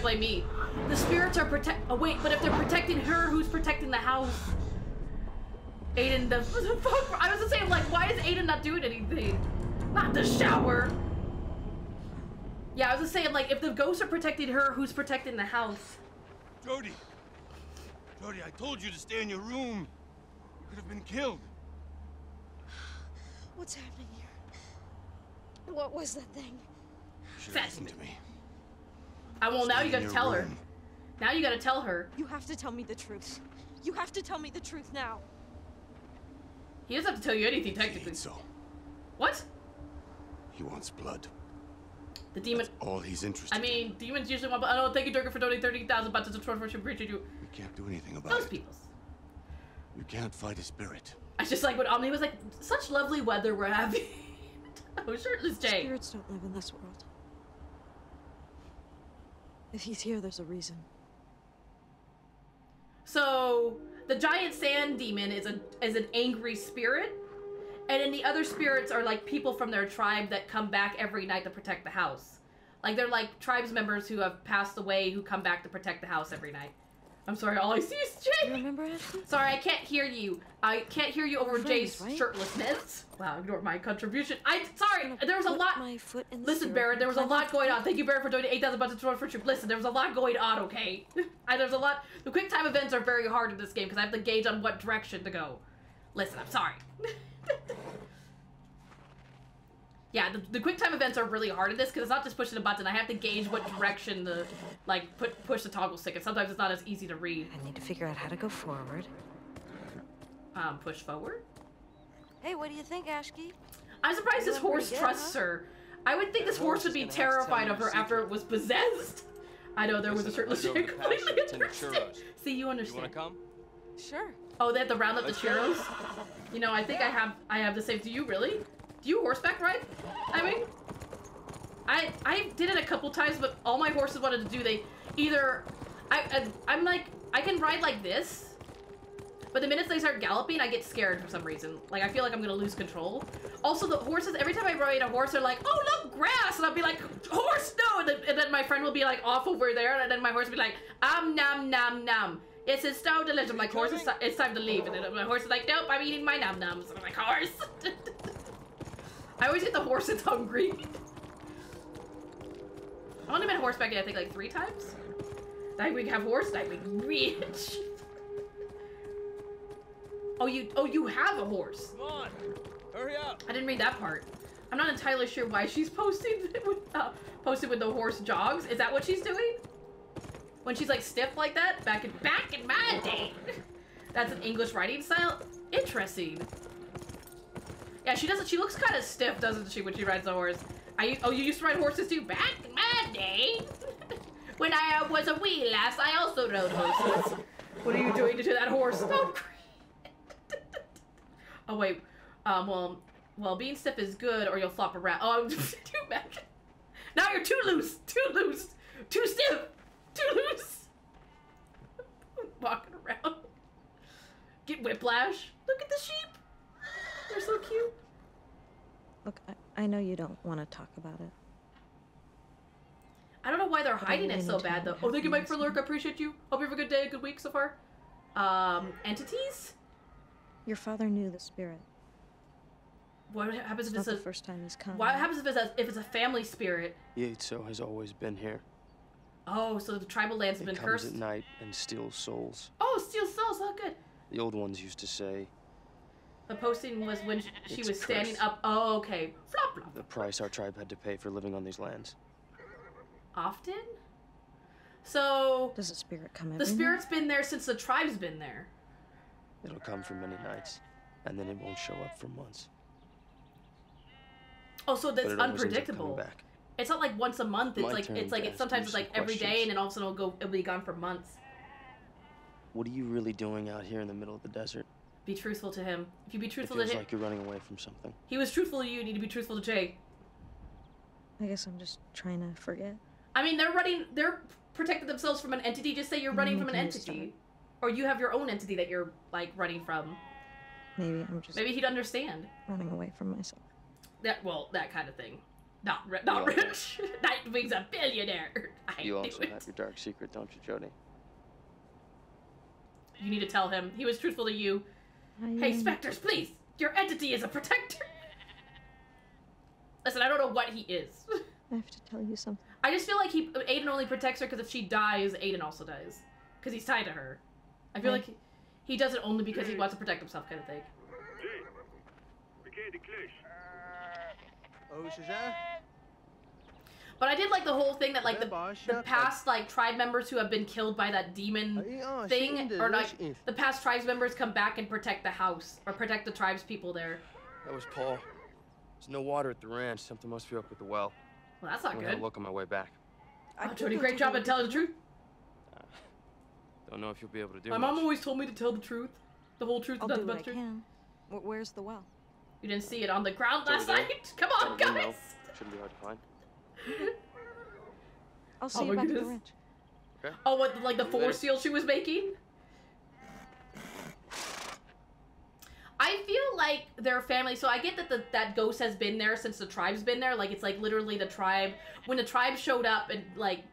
Can't blame me. The spirits are protect. Oh wait, but if they're protecting her, who's protecting the house? Aiden, the, [laughs] the fuck? I was gonna say, like, why is Aiden not doing anything? Not the shower. Yeah, I was just saying, like, if the ghosts are protecting her, who's protecting the house? Jodie! Jodie, I told you to stay in your room. You could have been killed. What's happening here? What was that thing? You should Fast listen to me. I well, now you gotta your tell her. Now you gotta tell her. You have to tell me the truth. You have to tell me the truth now. He doesn't have to tell you anything, He technically. ain't so. What? He wants blood. The demon. That's all he's interested I mean, demons usually want. Oh, thank you, Durga, for donating thirty thousand bucks to the for appreciate you. in. We can't do anything about Those it. people. We can't fight a spirit. I just like when Omni was like, such lovely weather we're having. [laughs] oh, shirtless Jay. Spirits don't live in this world. If he's here, there's a reason. So the giant sand demon is a is an angry spirit, and then the other spirits are like people from their tribe that come back every night to protect the house. Like they're like tribes members who have passed away who come back to protect the house every night. I'm sorry, all I see is Jay! You remember Ashley? Sorry, I can't hear you. I can't hear you over Friends, Jay's right? shirtlessness. Wow, ignore my contribution. I sorry, there was a lot. My foot in the Listen, Barrett, there was a lot going on. Thank you, Barrett, for donating 8,000 bucks to for Troop. Listen, there was a lot going on, okay? I, there's a lot. The quick time events are very hard in this game because I have to gauge on what direction to go. Listen, I'm sorry. [laughs] yeah, the, the quick time events are really hard in this because it's not just pushing a button. I have to gauge what direction to, like, put push the toggle stick, and sometimes it's not as easy to read. I need to figure out how to go forward. Um, push forward. Hey, what do you think, Ashki? I'm surprised this horse good, trusts huh? her. I would think this horse horse would be gonna have to tell terrified of her her after it was possessed. [laughs] I know there was a Listen, shirtless let's chick go to the pasture completely and tend to interested. See, you You wanna understand. come? Sure. Oh, they have to round up the Let's go. churros. You know, I think I have. I have the same. Do you really? Do you horseback ride? I mean, I I did it a couple times, but all my horses wanted to do they either. I, I I'm like I can ride like this. But the minute they start galloping, I get scared for some reason. Like, I feel like I'm gonna lose control. Also, the horses, every time I ride a horse, they're like, oh, look, grass! And I'll be like, horse, no! And then, and then my friend will be like off over there, and then my horse will be like, um, nom, nom, nom. It's is so delicious. I'm like, horse, it's, it's time to leave. And then my horse is like, nope, I'm eating my nom noms. And I'm like, horse! [laughs] I always get the horse that's hungry. [laughs] I've only been horseback, I think, like three times. Night week have horse, night week rich. Oh, you oh you have a horse. Come on, hurry up. I didn't read that part. I'm not entirely sure why she's posting [laughs] with uh, posted with the horse jogs. Is that what she's doing? When she's like stiff like that, back in back in my day. [laughs] That's an English writing style. Interesting. Yeah, she doesn't. She looks kind of stiff, doesn't she, when she rides a horse? I oh, you used to ride horses too? Back in my day, [laughs] when I was a wee lass, I also rode horses. What are you doing to that horse? [laughs] Oh, wait. Um. Well. Well, being stiff is good, or you'll flop around. Oh, [laughs] too bad. Now you're too loose. Too loose. Too stiff. Too loose. Walking around. Get whiplash. Look at the sheep. They're so cute. Look, I, I know you don't want to talk about it. I don't know why they're But hiding really it so bad though. Oh, thank you, Mike, for lurk. I appreciate you. Hope you have a good day, good week so far. Um, entities? Your father knew the spirit. What happens It's if not it's the first time he's come. What happens if it's a if it's a family spirit? Yaitso has always been here. Oh, so the tribal lands have It been comes cursed. at night and steals souls. Oh, steel souls. Oh, good. The old ones used to say The posting was when sh- she It's was standing cursed. up. Oh, okay. Flop flop. the price our tribe had to pay for living on these lands. Often. So Does the spirit come in? the spirit's been there since the tribe's been there. It'll come for many nights, and then it won't show up for months. Oh, so that's it always ends up coming unpredictable. back. It's not like once a month. It's My like it's like to it's sometimes it's some like every day, questions. and then all of a sudden it'll go. It'll be gone for months. What are you really doing out here in the middle of the desert? Be truthful to him. If you be It truthful to feels him, like you're running away from something. he was truthful to you. You need to be truthful to Jay. I guess I'm just trying to forget. I mean, they're running. They're protecting themselves from an entity. Just say you're running from an entity, or you have your own entity that you're like running from. Maybe I'm just Maybe he'd understand running away from myself. that. Well, that kind of thing. Not ri- not You also- rich. [laughs] Nightwing's a billionaire. [laughs] I You also it. have your dark secret, don't you, Jodie? You need to tell him he was truthful to you. I, Hey, um, Spectres, please! Your entity is a protector! Listen, I don't know what he is. I have to tell you something. I just feel like he Aiden only protects her because if she dies, Aiden also dies. Because he's tied to her. I feel Right. like he, he does it only because he wants to protect himself, kind of thing. Oh, Shazam? But I did like the whole thing that, like, the, the past, like, tribe members who have been killed by that demon oh, thing, or, like, the past tribes members come back and protect the house, or protect the tribes people there. That was Paul. There's no water at the ranch. Something must be up with the well. Well, that's not I'm gonna good. look on my way back. Oh, Jodie, great job at telling the truth. Ah, don't know if you'll be able to do it. My much. mom always told me to tell the truth. The whole truth, I'll and do nothing what but the truth. can. Where's the well? You didn't see it on the ground last night? [laughs] Come on, Got a guys! Shouldn't be hard to find. I'll see Oh you my back at the goodness. ranch. Oh, what, like the Over four there. seal she was making? I feel like their family. So I get that the, that ghost has been there since the tribe's been there. Like it's like literally the tribe when the tribe showed up and like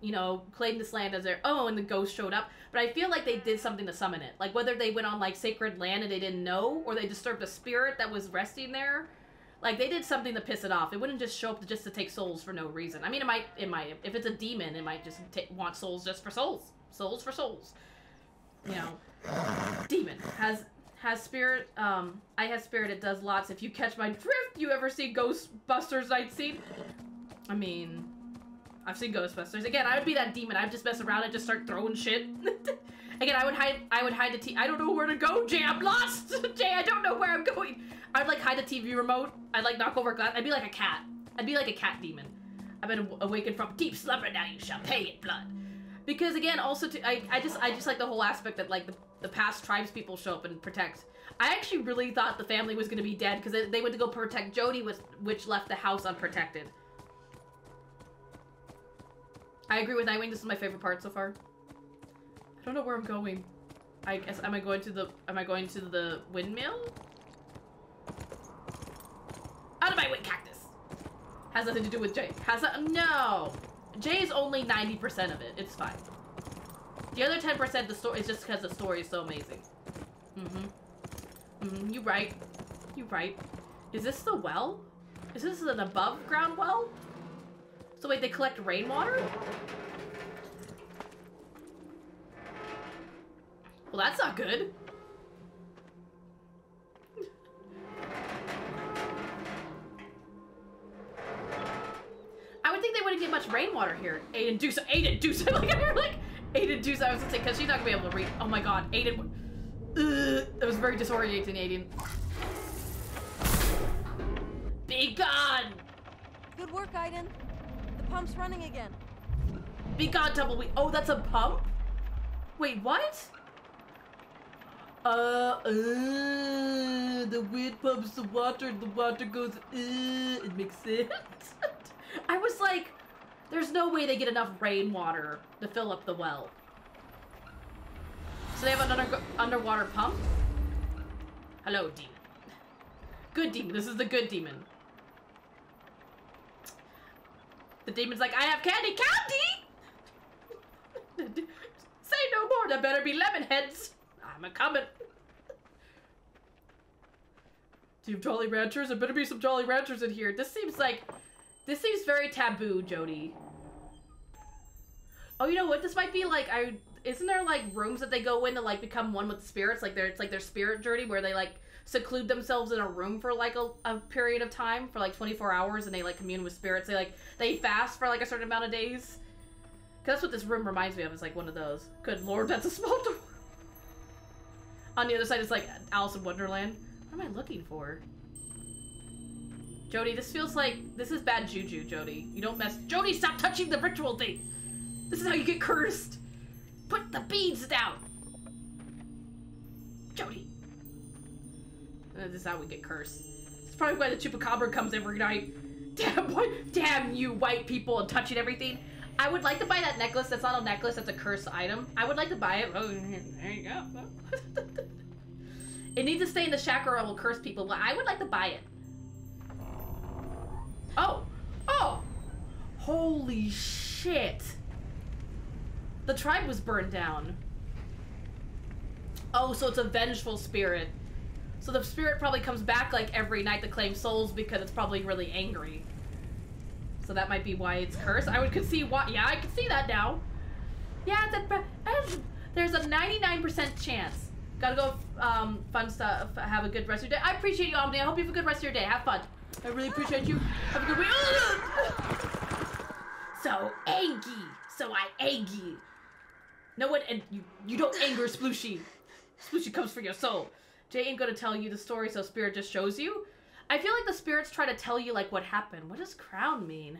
you know claimed this land as their oh, and the ghost showed up. But I feel like they did something to summon it. Like whether they went on like sacred land and they didn't know, or they disturbed a spirit that was resting there. Like they did something to piss it off. It wouldn't just show up just to take souls for no reason. I mean, it might. It might. If it's a demon, it might just want souls just for souls. Souls for souls. You know, demon has has spirit. Um, I have spirit. It does lots. If you catch my drift, you ever see Ghostbusters I'd scene? I mean, I've seen Ghostbusters. Again, I would be that demon. I'd just mess around and just start throwing shit. [laughs] Again, I would hide. I would hide the t. I don't know where to go, Jay. I'm lost, [laughs] Jay. I don't know where I'm going. I'd like hide the TV remote. I'd like knock over glass. I'd be like a cat. I'd be like a cat demon. I've been awakened from deep slumber. Now you shall pay it blood. Because again, also to I, I just I just like the whole aspect that like the, the past tribes people show up and protect. I actually really thought the family was gonna be dead because they, they went to go protect Jodie, with which left the house unprotected. I agree with Nightwing. This is my favorite part so far. I don't know where I'm going. I guess am I going to the am I going to the windmill? Out of my way, cactus. Has nothing to do with Jay. Has that? No. Jay is only 90% of it. It's fine. The other 10% the story is just because the story is so amazing. Mm-hmm. Mm-hmm. You right. You right. Is this the well? Is this an above ground well? So wait, they collect rainwater? Well, that's not good. I would think they wouldn't get much rainwater here. Aiden, do so. Aiden, do so. [laughs] Like, you're like, Aiden. So I was gonna say because she's not gonna be able to read. Oh my god, Aiden. Ugh, that was very disorienting, Aiden. Be gone! Good work, Aiden. The pump's running again. Be gone, Tumbleweed. Oh, that's a pump? Wait, what? Uh, uh, the wind pumps the water, the water goes, uh, it makes sense. [laughs] I was like, there's no way they get enough rainwater to fill up the well. So they have an under underwater pump? Hello, demon. Good demon. This is the good demon. The demon's like, I have candy, candy! [laughs] Say no more, there better be lemon heads. I'm a coming. Have Jolly Ranchers? There better be some Jolly Ranchers in here. This seems like, this seems very taboo, Jodie. Oh, you know what? This might be like, I, isn't there like rooms that they go in to like become one with spirits? Like they're, it's like their spirit journey where they like seclude themselves in a room for like a, a period of time for like 24 hours and they like commune with spirits. They like, they fast for like a certain amount of days. Cause that's what this room reminds me of. It's like one of those. Good lord, that's a small [laughs] door. On the other side, it's like Alice in Wonderland. What am I looking for? Jodie, this feels like this is bad juju, Jodie. You don't mess. Jodie, stop touching the ritual things. This is how you get cursed. Put the beads down. Jodie. Uh, This is how we get cursed. It's probably why the chupacabra comes every night. [laughs] Damn, what? Damn you, white people, and touching everything. I would like to buy that necklace. That's not a necklace. That's a cursed item. I would like to buy it. Oh, there you go. [laughs] it needs to stay in the shack or will curse people. But I would like to buy it. Oh, oh, holy shit! The tribe was burned down. Oh, so it's a vengeful spirit. So the spirit probably comes back like every night to claim souls because it's probably really angry. So that might be why it's cursed. I would could see why. Yeah, I can see that now. Yeah, that that's- there's a 99% chance. Gotta go. Um, fun stuff. Have a good rest of your day. I appreciate you, Omni. I hope you have a good rest of your day. Have fun. I really appreciate you. Have a good week. [laughs] So angry. So I angry. No one and you. You don't anger Splooshy. Splooshy comes for your soul. Jay ain't gonna tell you the story, so spirit just shows you. I feel like the spirits try to tell you like what happened. What does crown mean?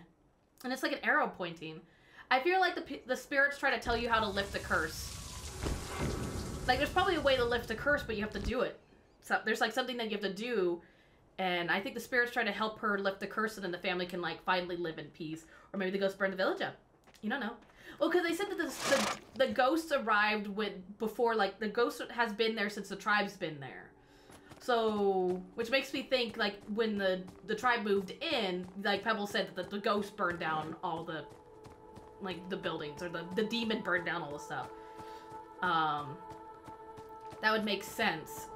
And it's like an arrow pointing. I feel like the the spirits try to tell you how to lift a curse. Like there's probably a way to lift a curse, but you have to do it. So there's like something that you have to do, and I think the spirits try to help her lift the curse, and then the family can like finally live in peace. Or maybe the ghosts burn the village up. You don't know. Well, because they said that the, the the ghosts arrived with before like the ghost has been there since the tribe's been there. So, which makes me think like when the the tribe moved in, like Pebble said that the, the ghost burned down all the like the buildings or the the demon burned down all the stuff. Um, that would make sense.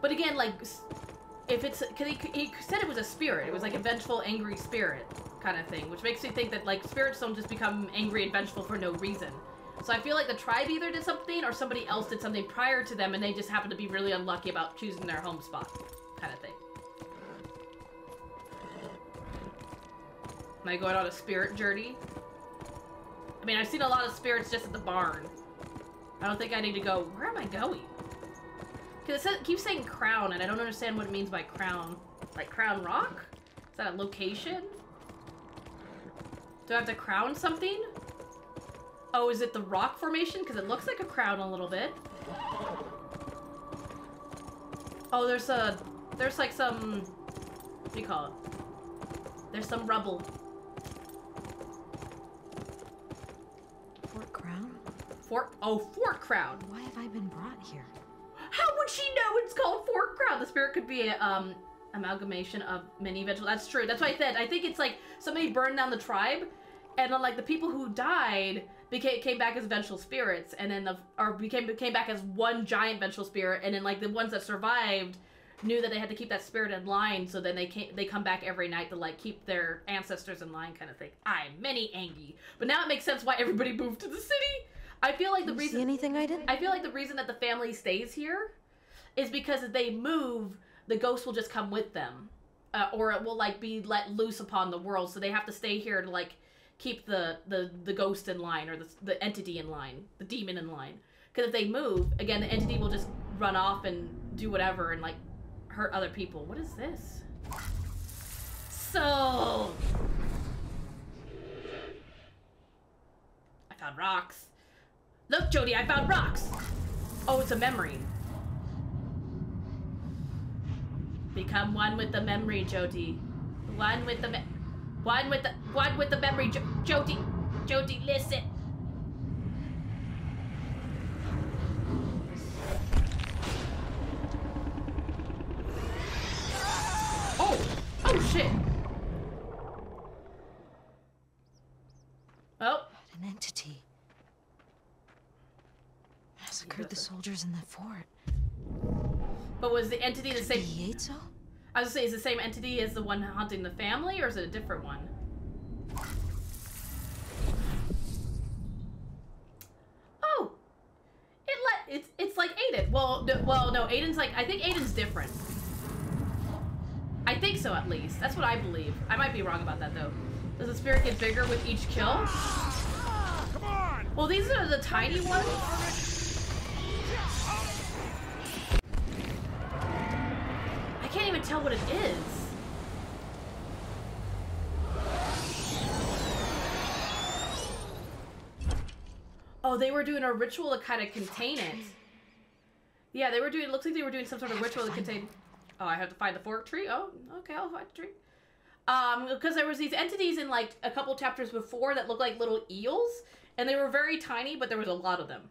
But again, like if it's because he, he said it was a spirit, it was like a vengeful, angry spirit kind of thing, which makes me think that like spirits don't just become angry and vengeful for no reason. So I feel like the tribe either did something or somebody else did something prior to them and they just happened to be really unlucky about choosing their home spot, kind of thing. Am I going on a spirit journey? I mean, I've seen a lot of spirits just at the barn. I don't think I need to go. Where am I going? Because it, it keeps saying crown, and I don't understand what it means by crown. Like Crown Rock? Is that a location? Do I have to crown something? Oh, is it the rock formation? Because it looks like a crown a little bit. Oh, there's a... There's like some... What do you call it? There's some rubble. Fort Crown? Fort... Oh, Fort Crown. Why have I been brought here? How would she know it's called Fort Crown? The spirit could be a, um, amalgamation of many vegetables. That's true. That's what I said. I think it's like somebody burned down the tribe, and then like the people who died became came back as vengeful spirits, and then the or became came back as one giant vengeful spirit, and then like the ones that survived knew that they had to keep that spirit in line, so then they came, they come back every night to like keep their ancestors in line, kind of thing. I'm many angry, but now it makes sense why everybody moved to the city. I feel like the You reason see anything I didn't? I feel like the reason that the family stays here is because if they move, the ghost will just come with them, uh, or it will like be let loose upon the world. So they have to stay here to like keep the the the ghost in line or the the entity in line, the demon in line. Because if they move, again, the entity will just run off and do whatever and like hurt other people. What is this? So I found rocks. Look, Jodie, I found rocks. Oh, it's a memory. Become one with the memory, Jodie. One with the one with the one with the memory, jo- Jodie. Jodie, listen. Oh, oh shit. Oh, An entity. Massacred the soldiers in the fort. but was the entity the same? Biezo? I was gonna say, is the same entity as the one haunting the family, or is it a different one? Oh, it let it's it's like Aiden. Well, no, well, no, Aiden's like I think Aiden's different. I think so, at least. That's what I believe. I might be wrong about that though. Does the spirit get bigger with each kill? Come on! Well, these are the tiny ones. Tell what it is. Oh, they were doing a ritual to kind of contain it. Yeah, they were doing. It looks like they were doing some sort of ritual to contain. Oh, I have to find the fork tree. Oh, okay, I'll find the tree. Um, because there was these entities in like a couple chapters before that looked like little eels, and they were very tiny, but there was a lot of them.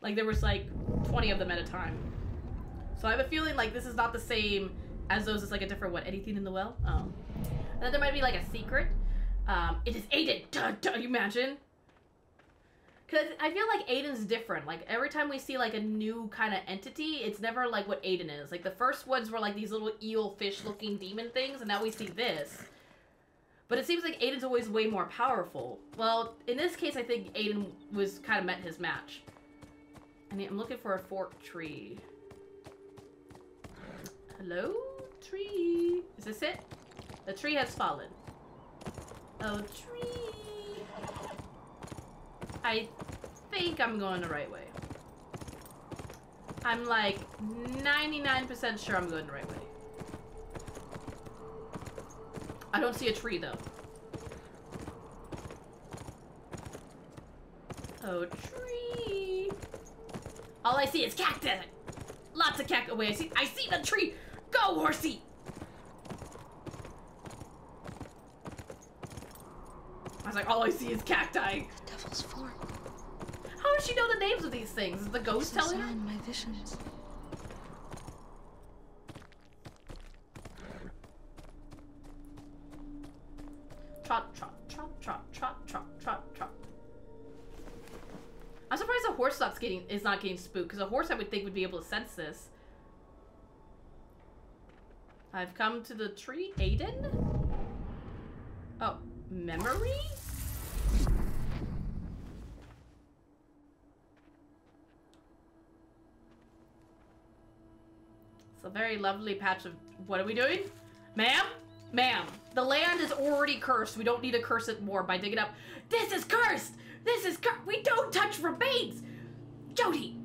Like there was like twenty of them at a time. So I have a feeling like this is not the same as those. It's like a different one. Anything in the well? Oh, and then there might be like a secret. Um, it is Aiden. Dun, dun, you imagine? Cause I feel like Aiden's different. Like every time we see like a new kind of entity, it's never like what Aiden is. Like the first ones were like these little eel fish looking demon things, and now we see this. But it seems like Aiden's always way more powerful. Well, in this case, I think Aiden was kind of met his match. I mean, I'm looking for a fork tree. Hello, tree. Is this it? The tree has fallen. Oh, tree. I think I'm going the right way. I'm like 99% sure I'm going the right way. I don't see a tree though. Oh, tree. All I see is cactus. Lots of cactus. Wait, I see. I see the tree. Go, horsey. I was like, all I see is cacti. Devil's form. How does she know the names of these things? Is the ghost This telling her? my visions. Trot, trot, trot, trot, trot, trot, trot, trot. I'm surprised a horse not getting is not getting spooked because a horse I would think would be able to sense this. I've come to the tree, Aiden. Oh, memory. It's a very lovely patch of. What are we doing, ma'am? Ma'am, the land is already cursed. We don't need to curse it more by digging up. This is cursed. This is cursed! We don't touch remains. Jodie.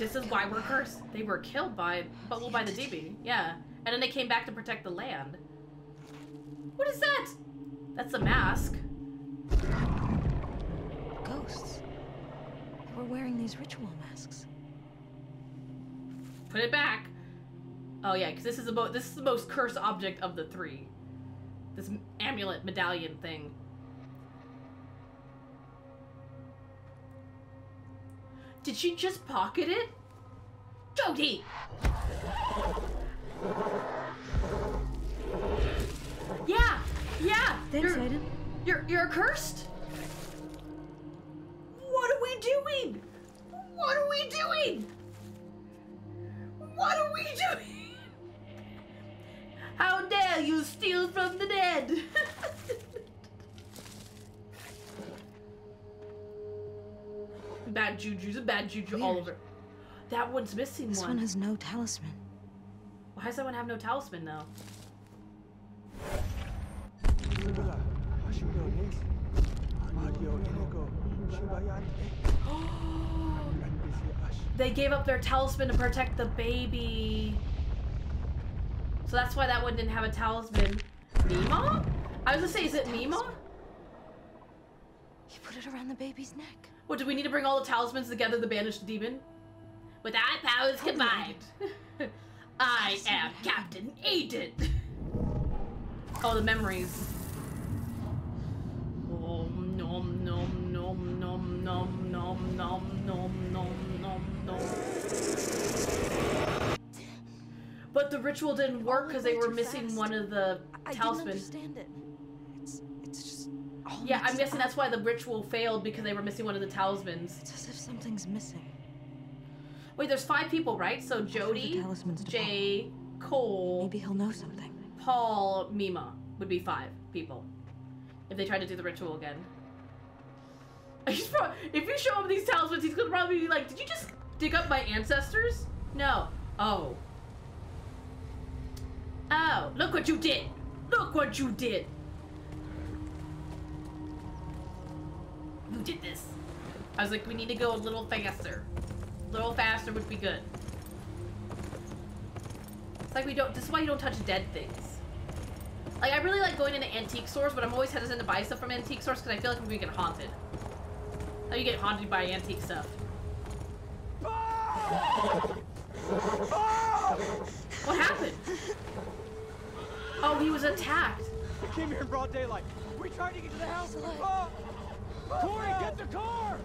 This is why we're cursed. They were killed by, but well, by the DB. Yeah, and then they came back to protect the land. What is that? That's a mask. Ghosts. We're wearing these ritual masks. Put it back. Oh yeah, because this is the mo- this is the most cursed object of the three. This amulet medallion thing. Did she just pocket it? Jodie! Yeah! Yeah! Thanks, you're, Aiden. You're, you're cursed! What are we doing? What are we doing? What are we doing? How dare you steal from the dead? [laughs] bad juju's a bad juju all over. That one's missing This one. one has no talisman. Why does that one have no talisman though? [gasps] They gave up their talisman to protect the baby. So that's why that one didn't have a talisman. Mima? I was gonna say, is it Mima? He put it around the baby's neck. What, do we need to bring all the talismans together to banish the demon? With our powers combined, I am Captain Aiden. oh, the memories. Om nom nom nom nom nom nom nom nom nom nom nom. But the ritual didn't work because they were missing fast. one of the talismans. I didn't understand it. It's it's just all Yeah, I'm guessing up. that's why the ritual failed because they were missing one of the talismans. It's as if something's missing. Wait, there's five people, right? So Jodie, Jay, Cole, Maybe he'll know something. Paul, Mima would be five people if they tried to do the ritual again. [laughs] He's pro- if you show him these talismans, he's gonna probably be like, "Did you just dig up my ancestors?" No. Oh. Oh, look what you did! Look what you did! You did this. I was like, we need to go a little faster. A little faster would be good. It's like we don't. This is why you don't touch dead things. Like I really like going into antique stores, but I'm always hesitant to buy stuff from antique stores because I feel like I'm gonna get haunted. How you get haunted by antique stuff? What happened? Oh, he was attacked. We came here in broad daylight. We tried to get to the house. Oh! Corey, get the car!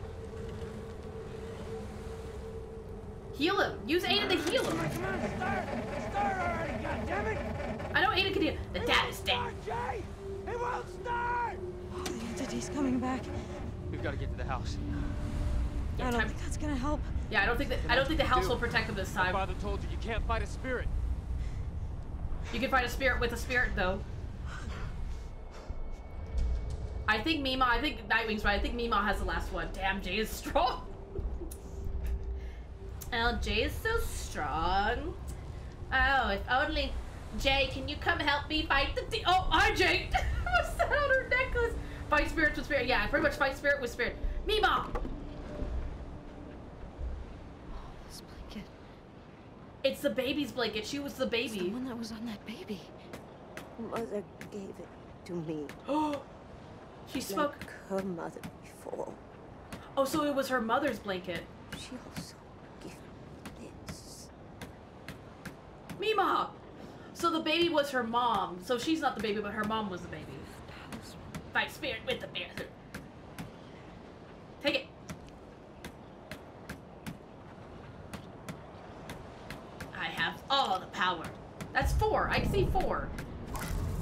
Heal him. Use Ada to heal him. Come on, start! Start already, goddammit! I know Ada can heal. The dad is dead. Start, Jay! It won't start! Oh, the entity's coming back. We've got to get to the house. Yeah, I don't time- think that's gonna help. yeah, I don't think that. I don't think the house will protect him this time. My time. father told you you can't fight a spirit. You can fight a spirit with a spirit, though. I think Mima, I think Nightwing's right. I think Mima has the last one. Damn, Jay is strong. oh, Jay is so strong. Oh, if only. Jay, can you come help me fight the de- Oh, hi, Jay! What's that on her necklace? Fight spirits with spirit. Yeah, pretty much fight spirit with spirit. Mima! Oh, This blanket. It's the baby's blanket. She was the It's the one that was on that baby. Mother gave it to me. [gasps] [gasps] [gasps] Oh, she spoke. Like her mother before. Oh, so it was her mother's blanket. She also gifted this. Mima! So the baby was her mom. So she's not the baby, but her mom was the baby. Fight spirit with the bear. Take it. I have all the power. That's four. I can see four.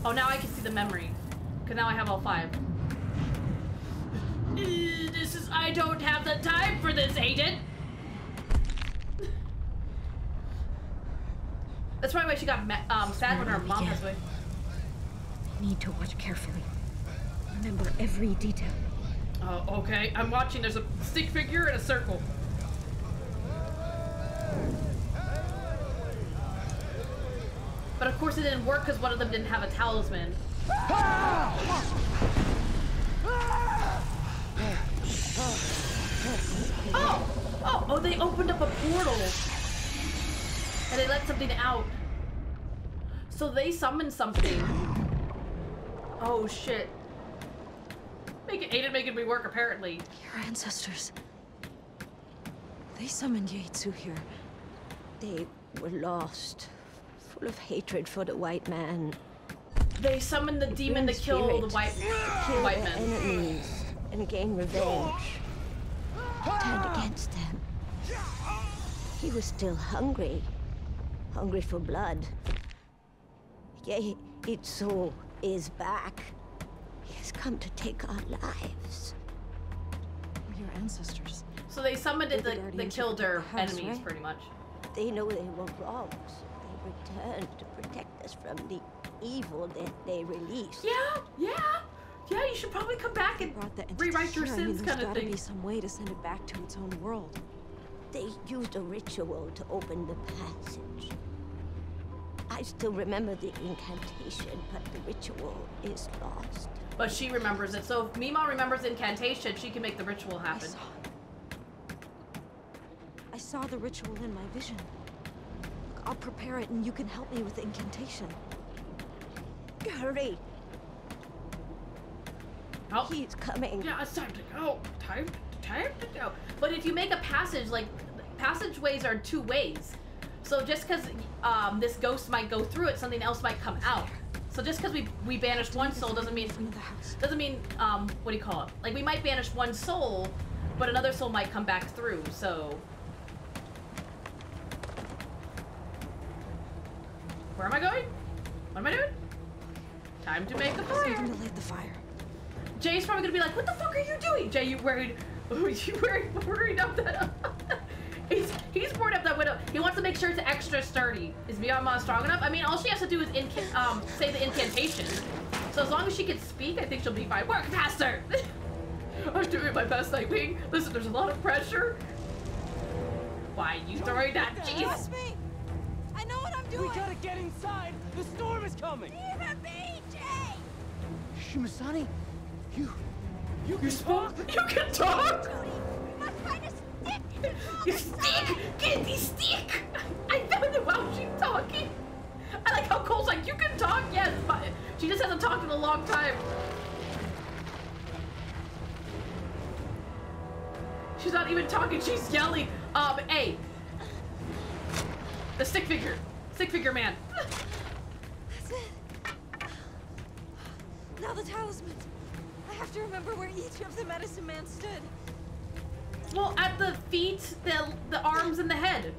Oh, now I can see the memory. Because now I have all five. Uh, This is. I don't have the time for this, Aiden! That's probably why she got ma- um, sad when her mom passed away. Need to watch carefully. Remember every detail. Oh, okay. I'm watching. There's a stick figure in a circle. But of course it didn't work because one of them didn't have a talisman. Oh! Oh! Oh, they opened up a portal. And they let something out. So they summoned something. Oh, shit. Make it, Aiden making me work, apparently. Your ancestors. They summoned Yaitsu here. They were lost, full of hatred for the white man. They summoned the demon to kill the white, Kill white men. enemies and gain revenge. Turned against them. He was still hungry. Hungry for blood. Yea, Itsu is back. He has come to take our lives. Your ancestors. So they summoned it They're the to, to guardians kill of their the house, enemies, right? pretty much. They know they were wrong, so they returned to protect us from the evil that they released. Yeah, yeah, yeah. You should probably come back and Brought the entity rewrite your here. I mean, sins, there's kind of gotta be some way to send it back to its own world. They used a ritual to open the passage. I still remember the incantation, but the ritual is lost. But she remembers it. So if Mima remembers incantation, she can make the ritual happen. I saw. I saw the ritual in my vision. Look, I'll prepare it and you can help me with the incantation. Hurry, Oh, he's coming. yeah, it's time to go. Time, time to go. But if you make a passage, like passageways are two ways. So just because um, this ghost might go through it, something else might come out. So just because we we banish one soul doesn't mean Into the house. doesn't mean um what do you call it? Like we might banish one soul, but another soul might come back through. So where am I going? What am I doing? Time to make the fire. Something to light the fire. Jay's probably gonna be like, "What the fuck are you doing, Jay? You worried? You worried? Worried up that? [laughs] he's he's bored up that window. He wants to make sure it's extra sturdy. Is Miyama strong enough? I mean, all she has to do is inca- um say the incantation. So as long as she can speak, I think she'll be fine. Work faster. [laughs] I'm doing my best, Nightwing. Listen, there's a lot of pressure. Why are you throwing that? Jeez. Trust me! I know what I'm doing! We gotta get inside! The storm is coming! Even me, Jay! Shimasani, you... You You can spoke. talk? You can talk. Jodie, we must find a stick! You stick! Get the stick! I found it while she's talking. I like how Cole's like, you can talk, yes, but she just hasn't talked in a long time. She's not even talking, she's yelling. Um, hey. The stick figure. Stick figure man. That's it. Now the talismans. Have to remember where each of the medicine man stood. Well, at the feet, the the arms, and the head.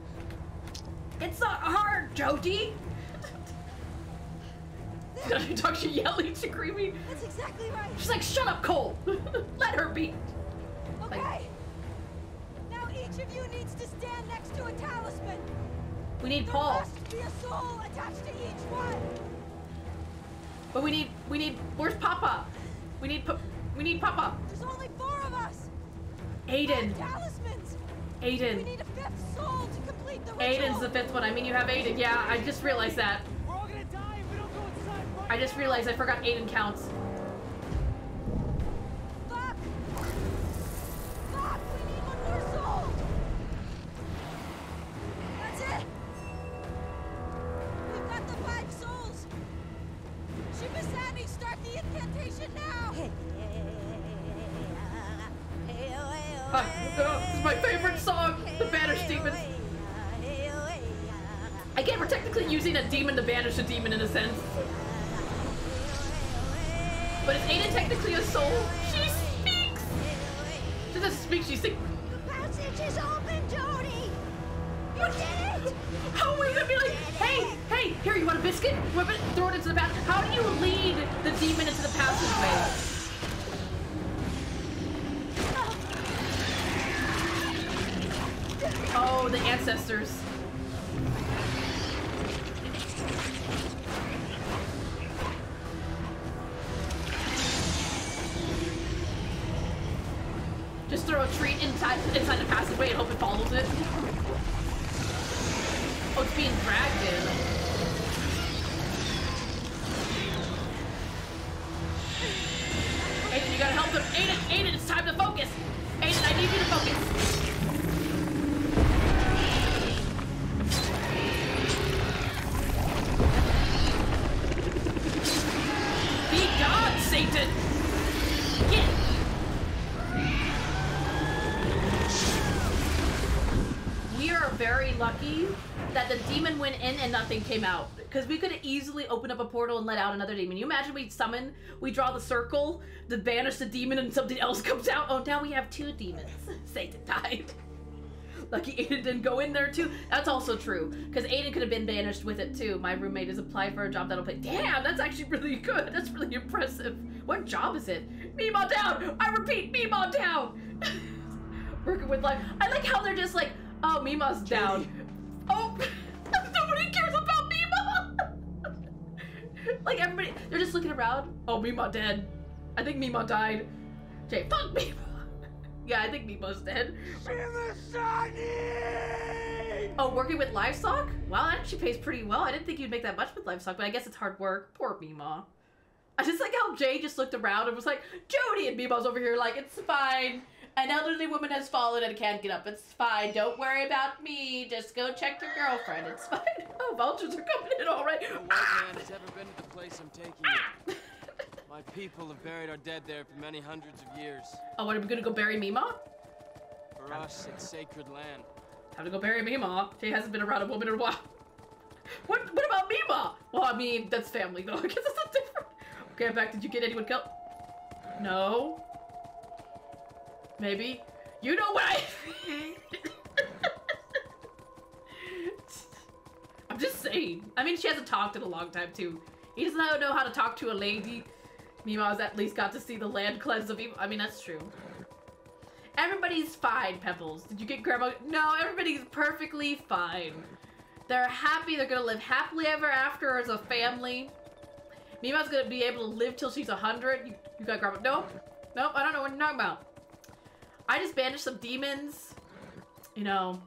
It's not hard, Jodie. [laughs] Talk she yelling, screaming. That's exactly right. She's like, shut up, Cole. [laughs] Let her be. Okay. Now each of you needs to stand next to a talisman. We need There Paul, must be a soul attached to each one. but we need we need. Where's Papa? We need we need Papa. There's only four of us. Aiden, talismans. We need a fifth soul to complete the ritual. Aiden's the fifth one. I mean, you have Aiden. Yeah, I just realized that. We're all gonna die if we don't go inside I just realized I forgot Aiden counts. Ah, this is my favorite song, The Banished Demons. Again, we're technically using a demon to banish a demon in a sense. But is Aiden technically a soul? She speaks! She doesn't speak, she sings. The passage is open, Jodie! You did it! How are we gonna be like, hey, hey, here, you want a biscuit? Whip it, throw it into the bath. How do you lead the demon into the passageway? The ancestors. Went in and nothing came out. Because we could have easily opened up a portal and let out another demon. You imagine we summon, we draw the circle, to banish the demon, and something else [laughs] comes out. Oh, now we have two demons. [laughs] Satan died. [laughs] Lucky Aiden didn't go in there too. That's also true. Because Aiden could have been banished with it too. My roommate has applied for a job that'll pay. Damn, that's actually really good. That's really impressive. What job is it? Mima down! I repeat, Mima down! Working with life. I like how they're just like, oh, Mima's down. Oh, nobody cares about Mima! [laughs] like everybody, they're just looking around. Oh, Mima dead. I think Mima died. Jay, fuck Mima. [laughs] yeah, I think Mima's dead. Oh, working with livestock? Wow, that actually pays pretty well. I didn't think you'd make that much with livestock, but I guess it's hard work. Poor Mima. I just like how Jay just looked around and was like, Jodie, and Mima's over here like, it's fine. An elderly woman has fallen and can't get up. It's fine. Don't worry about me. Just go check your girlfriend. It's fine. [laughs] Oh, vultures are coming in already. No white man has ever been to the place I'm taking you. Ah! [laughs] My people have buried our dead there for many hundreds of years. Oh, what, are we gonna go bury Mima? For us, it's sacred land. Time to go bury Mima. She hasn't been around a woman in a while. What, what about Mima? Well, I mean, that's family though. [laughs] I guess it's different. Okay, back. Did you get anyone killed? No. Maybe. You know what I. [laughs] I'm just saying. I mean, she hasn't talked in a long time too. He doesn't know how to talk to a lady. Mima's at least got to see the land cleanse of evil. I mean, that's true. Everybody's fine, Pebbles. Did you get grandma? No, everybody's perfectly fine. They're happy. They're gonna live happily ever after as a family. Mima's gonna be able to live till she's 100. You, you got grandma? No, nope. I don't know what you're talking about. I just banished some demons. You know,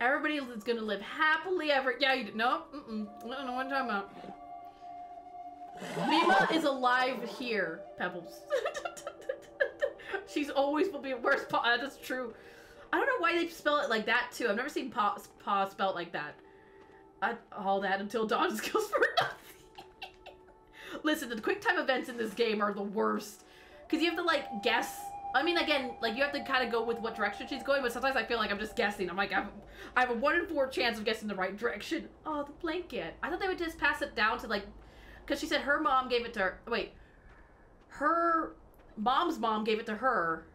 everybody is gonna live happily ever. Yeah, you no. Mm-mm. I don't know what I'm talking about. Mima is alive here, Pebbles. [laughs] She's always will be worse. Pa, uh, that's true. I don't know why they spell it like that too. I've never seen Pa, pa spelled like that. I, all that until Dawn [laughs] skills for nothing. [laughs] Listen, the quick time events in this game are the worst. Because you have to, like, guess. I mean, again, like, you have to kind of go with what direction she's going, but sometimes I feel like I'm just guessing. I'm like, I have, I have a 1 in 4 chance of guessing the right direction. [laughs] Oh, the blanket. I thought they would just pass it down to, like, because she said her mom gave it to her. Wait. Her mom's mom gave it to her.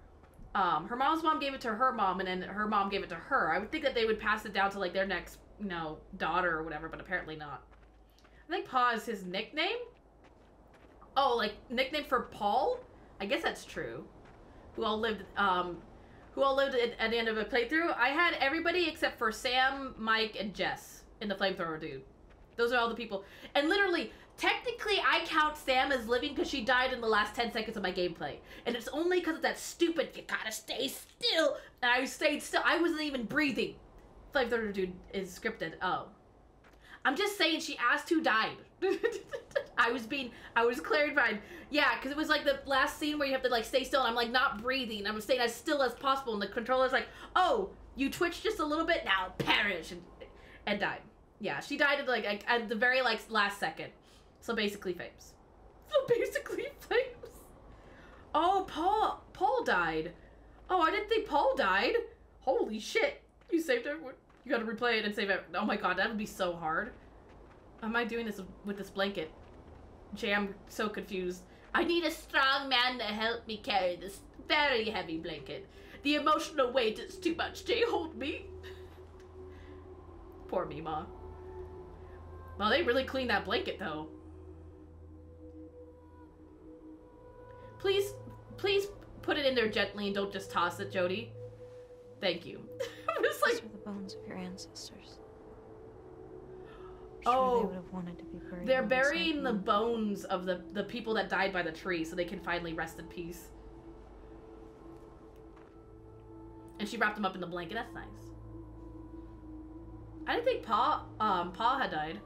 Um, her mom's mom gave it to her mom, and then her mom gave it to her. I would think that they would pass it down to, like, their next, you know, daughter or whatever, but apparently not. I think Pa is his nickname. Oh, like nickname for Paul? I guess that's true. Who all lived um who all lived at, at the end of a playthrough? I had everybody except for Sam, Mike, and Jess in the flamethrower dude. Those are all the people. And literally, technically I count Sam as living because she died in the last 10 seconds of my gameplay. And it's only because of that stupid you gotta stay still. And I stayed still. I wasn't even breathing. Flamethrower dude is scripted. Oh. I'm just saying she asked who died. I was being, I was clarified. Yeah, because it was like the last scene where you have to like stay still, and I'm like not breathing. I'm staying as still as possible, and the controller's like, "Oh, you twitched just a little bit, now perish," and and died. Yeah, she died at like at the very like last second. So basically, flames. So [laughs] basically, flames. Oh, Paul, Paul died. Oh, I didn't think Paul died. Holy shit! You saved everyone. You gotta replay it and save it. Oh my god, that would be so hard. Am I doing this with this blanket? Jay, I'm so confused. I need a strong man to help me carry this very heavy blanket. The emotional weight is too much. Jay, hold me. [laughs] Poor Mima. Well, they really cleaned that blanket, though. Please, please put it in there gently and don't just toss it, Jodie. Thank you. [laughs] Like, These are the bones of your ancestors. Sure Oh. they would have wanted to be buried. They're burying the bones of the, the people that died by the tree so they can finally rest in peace. And she wrapped them up in the blanket. That's nice. I didn't think Pa, um, Pa had died.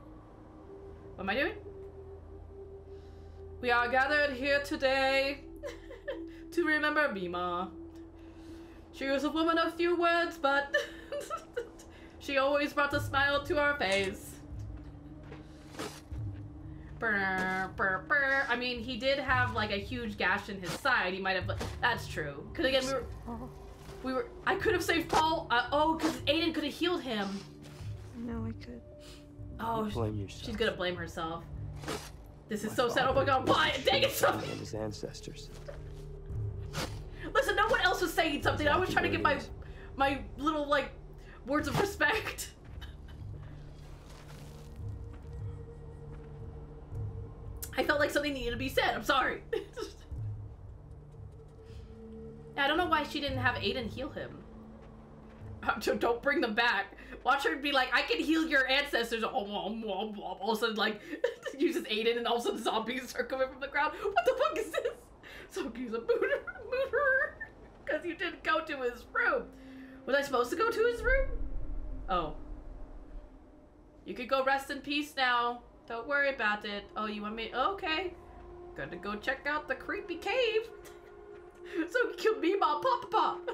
What am I doing? We are gathered here today [laughs] to remember Mima. She was a woman of few words, but [laughs] she always brought a smile to our face. Brr, brr, brr. I mean, he did have like a huge gash in his side. He might have. That's true. Because again, we were, we were. I could have saved Paul. Uh, oh, because Aiden could have healed him. no, I could. Oh, Blame yourself. she's gonna blame herself. This is My so sad. Oh my father god, why? Dang it, and something. his ancestors. Listen, no one else was saying something. I was trying to get my, my little like, words of respect. I felt like something needed to be said. I'm sorry. [laughs] I don't know why she didn't have Aiden heal him. [laughs] Don't bring them back. Watch her be like, I can heal your ancestors. All of a sudden, like, [laughs] uses Aiden, and all of a sudden zombies are coming from the ground. What the fuck is this? Zombies a murderer, murderer. Because you didn't go to his room. Was I supposed to go to his room? Oh. You could go rest in peace now. Don't worry about it. Oh, you want me? Okay. Gotta go check out the creepy cave. [laughs] so we killed Mima and Papa Pop.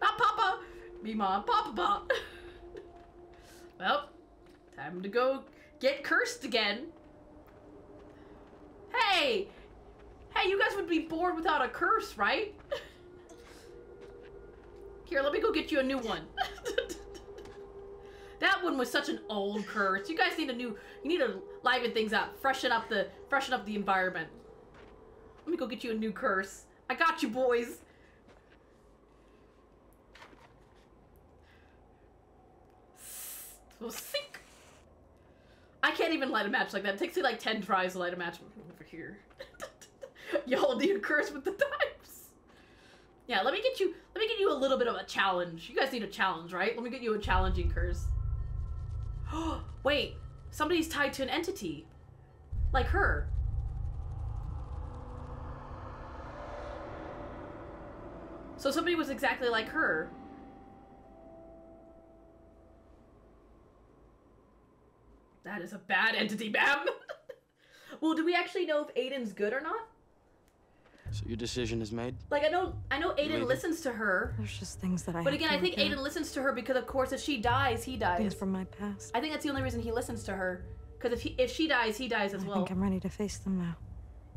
Not Papa. [laughs] Mima and Papa Pop. [laughs] well, time to go get cursed again. Hey! Hey, you guys would be bored without a curse, right? Here, let me go get you a new one. That one was such an old curse. You guys need a new. You need to liven things up, freshen up the freshen up the environment. Let me go get you a new curse. I got you, boys. Sink. I can't even light a match like that. It takes me like 10 tries to light a match over here. [laughs] Y'all need a curse with the dice. Yeah, let me get you let me get you a little bit of a challenge. You guys need a challenge, right? Let me get you a challenging curse. Wait, somebody's tied to an entity. Like her. So somebody was exactly like her. That is a bad entity, ma'am. [laughs] well, do we actually know if Aiden's good or not? So your decision is made? Like I know I know Aiden Waiting. listens to her. There's just things that I But have again, to I think. Aiden listens to her because of course if she dies, he dies. Things from my past. I think that's the only reason he listens to her. Because if he if she dies, he dies as I well. I think I'm ready to face them now.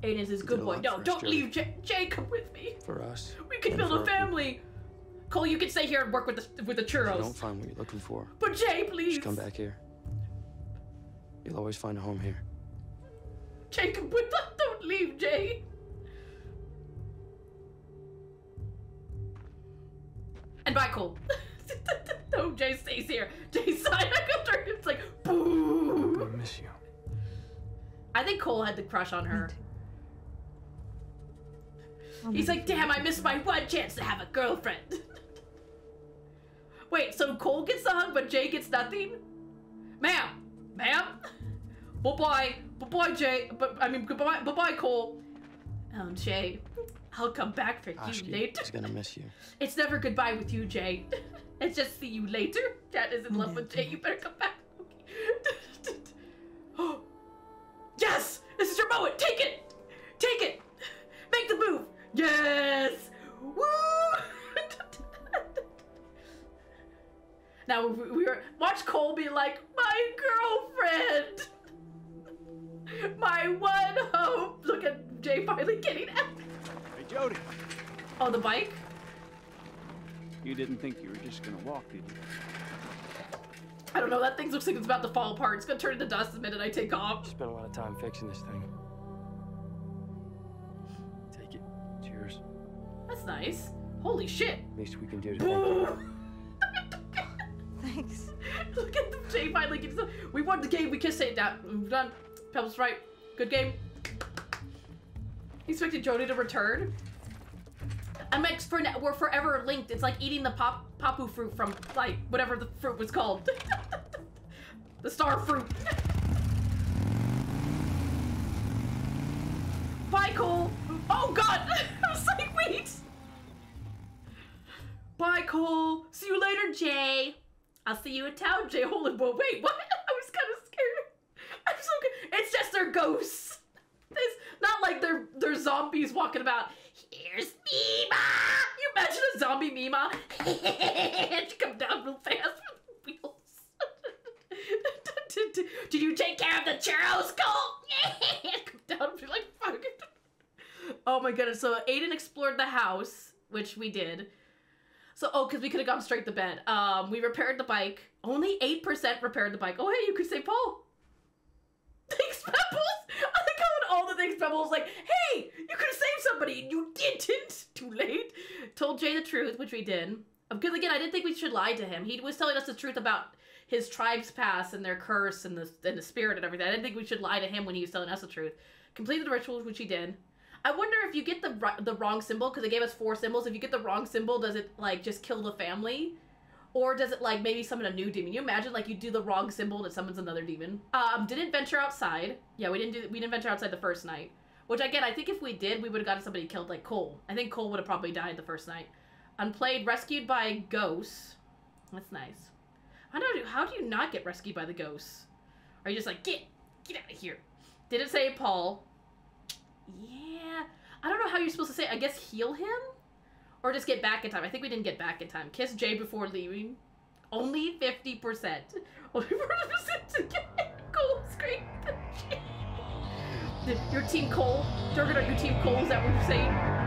Aiden's his did good boy. No, don't Jodie. leave Jay. Jay, come with me. For us. We can build a our family. Cole, you can stay here and work with the with the people. If you don't find what you're looking for, But Jay, please. just come back here. You'll always find a home here. Jacob, come with us. Don't leave, Jay. And bye, Cole. [laughs] no, Jay stays here. Jay's side. [laughs] I go turn. It's like boo. I miss you. I think Cole had the crush on her. I'll He's like, damn, I missed my one chance to have a girlfriend. [laughs] Wait, so Cole gets the hug, but Jay gets nothing? Ma'am, ma'am. Bye bye, bye bye, Jay. But I mean, goodbye, bye bye, Cole. Um, Jay, I'll come back for you Ashki later. is gonna miss you. [laughs] It's never goodbye with you, Jay. [laughs] It's just see you later. Dad is in love with Jay. You better come back. Okay. Oh, [gasps] yes! This is your moment. Take it. Take it. Make the move. Yes. Woo! [laughs] now we we were watch Cole be like my girlfriend, my one hope. Look at Jay finally getting out. Hey, Jodie. Oh, the bike. You didn't think you were just gonna walk, did you? I don't know. That thing looks like it's about to fall apart. It's gonna turn into dust the minute I take off. Spent a lot of time fixing this thing. Take it. It's yours. That's nice. Holy shit. At Least we can do to [laughs] thank you. Boom. Thanks. Look at the Jay finally gets. We won the game. We kissed it down. We're done. Pebbles right. Good game. Expecting Jodie to return. I'm like, for, we're forever linked. It's like eating the pop papu fruit from like whatever the fruit was called. [laughs] the star fruit. Bye, Cole. Oh God! [laughs] I was like, wait. Bye, Cole. See you later, Jay. I'll see you in town, Jay Holenbow. Wait, what? [laughs] I was kind of scared. I'm so good. It's just their ghosts. Not like they're they're zombies walking about. Here's Mima. You imagine a zombie Mima? [laughs] she come down real fast with wheels. did, [laughs] did you take care of the churros, [laughs] Cole? come down and be like, fuck. Oh my goodness. So Aiden explored the house, which we did. So, oh, because we could have gone straight to bed. Um, we repaired the bike. Only 8% repaired the bike. Oh, hey, you could say Paul. Thanks, Pebbles. I think how in all the things Pebbles was like, hey, you could have saved somebody and you didn't. [laughs] Too late. Told Jay the truth, which we did. Um, because again, I didn't think we should lie to him. He was telling us the truth about his tribe's past and their curse and the and the spirit and everything. I didn't think we should lie to him when he was telling us the truth. Completed the rituals, which he did. I wonder if you get the the wrong symbol because they gave us four symbols. If you get the wrong symbol, does it like just kill the family, or does it like maybe summon a new demon? You imagine like you do the wrong symbol and it summons another demon. Um, didn't venture outside. Yeah, we didn't do we didn't venture outside the first night. Which again, I think if we did, we would have gotten somebody killed like Cole. I think Cole would have probably died the first night. Unplayed, rescued by ghosts. That's nice. How do you, how do you not get rescued by the ghosts? Are you just like get get out of here? Did it say Paul? Yeah, I don't know how you're supposed to say. I guess heal him, or just get back in time. I think we didn't get back in time. Kiss Jay before leaving. Only fifty percent. [laughs] Only fifty percent to get Cole scream. [laughs] Your team Cole, Durgan, are you team Cole? Is that what you're saying?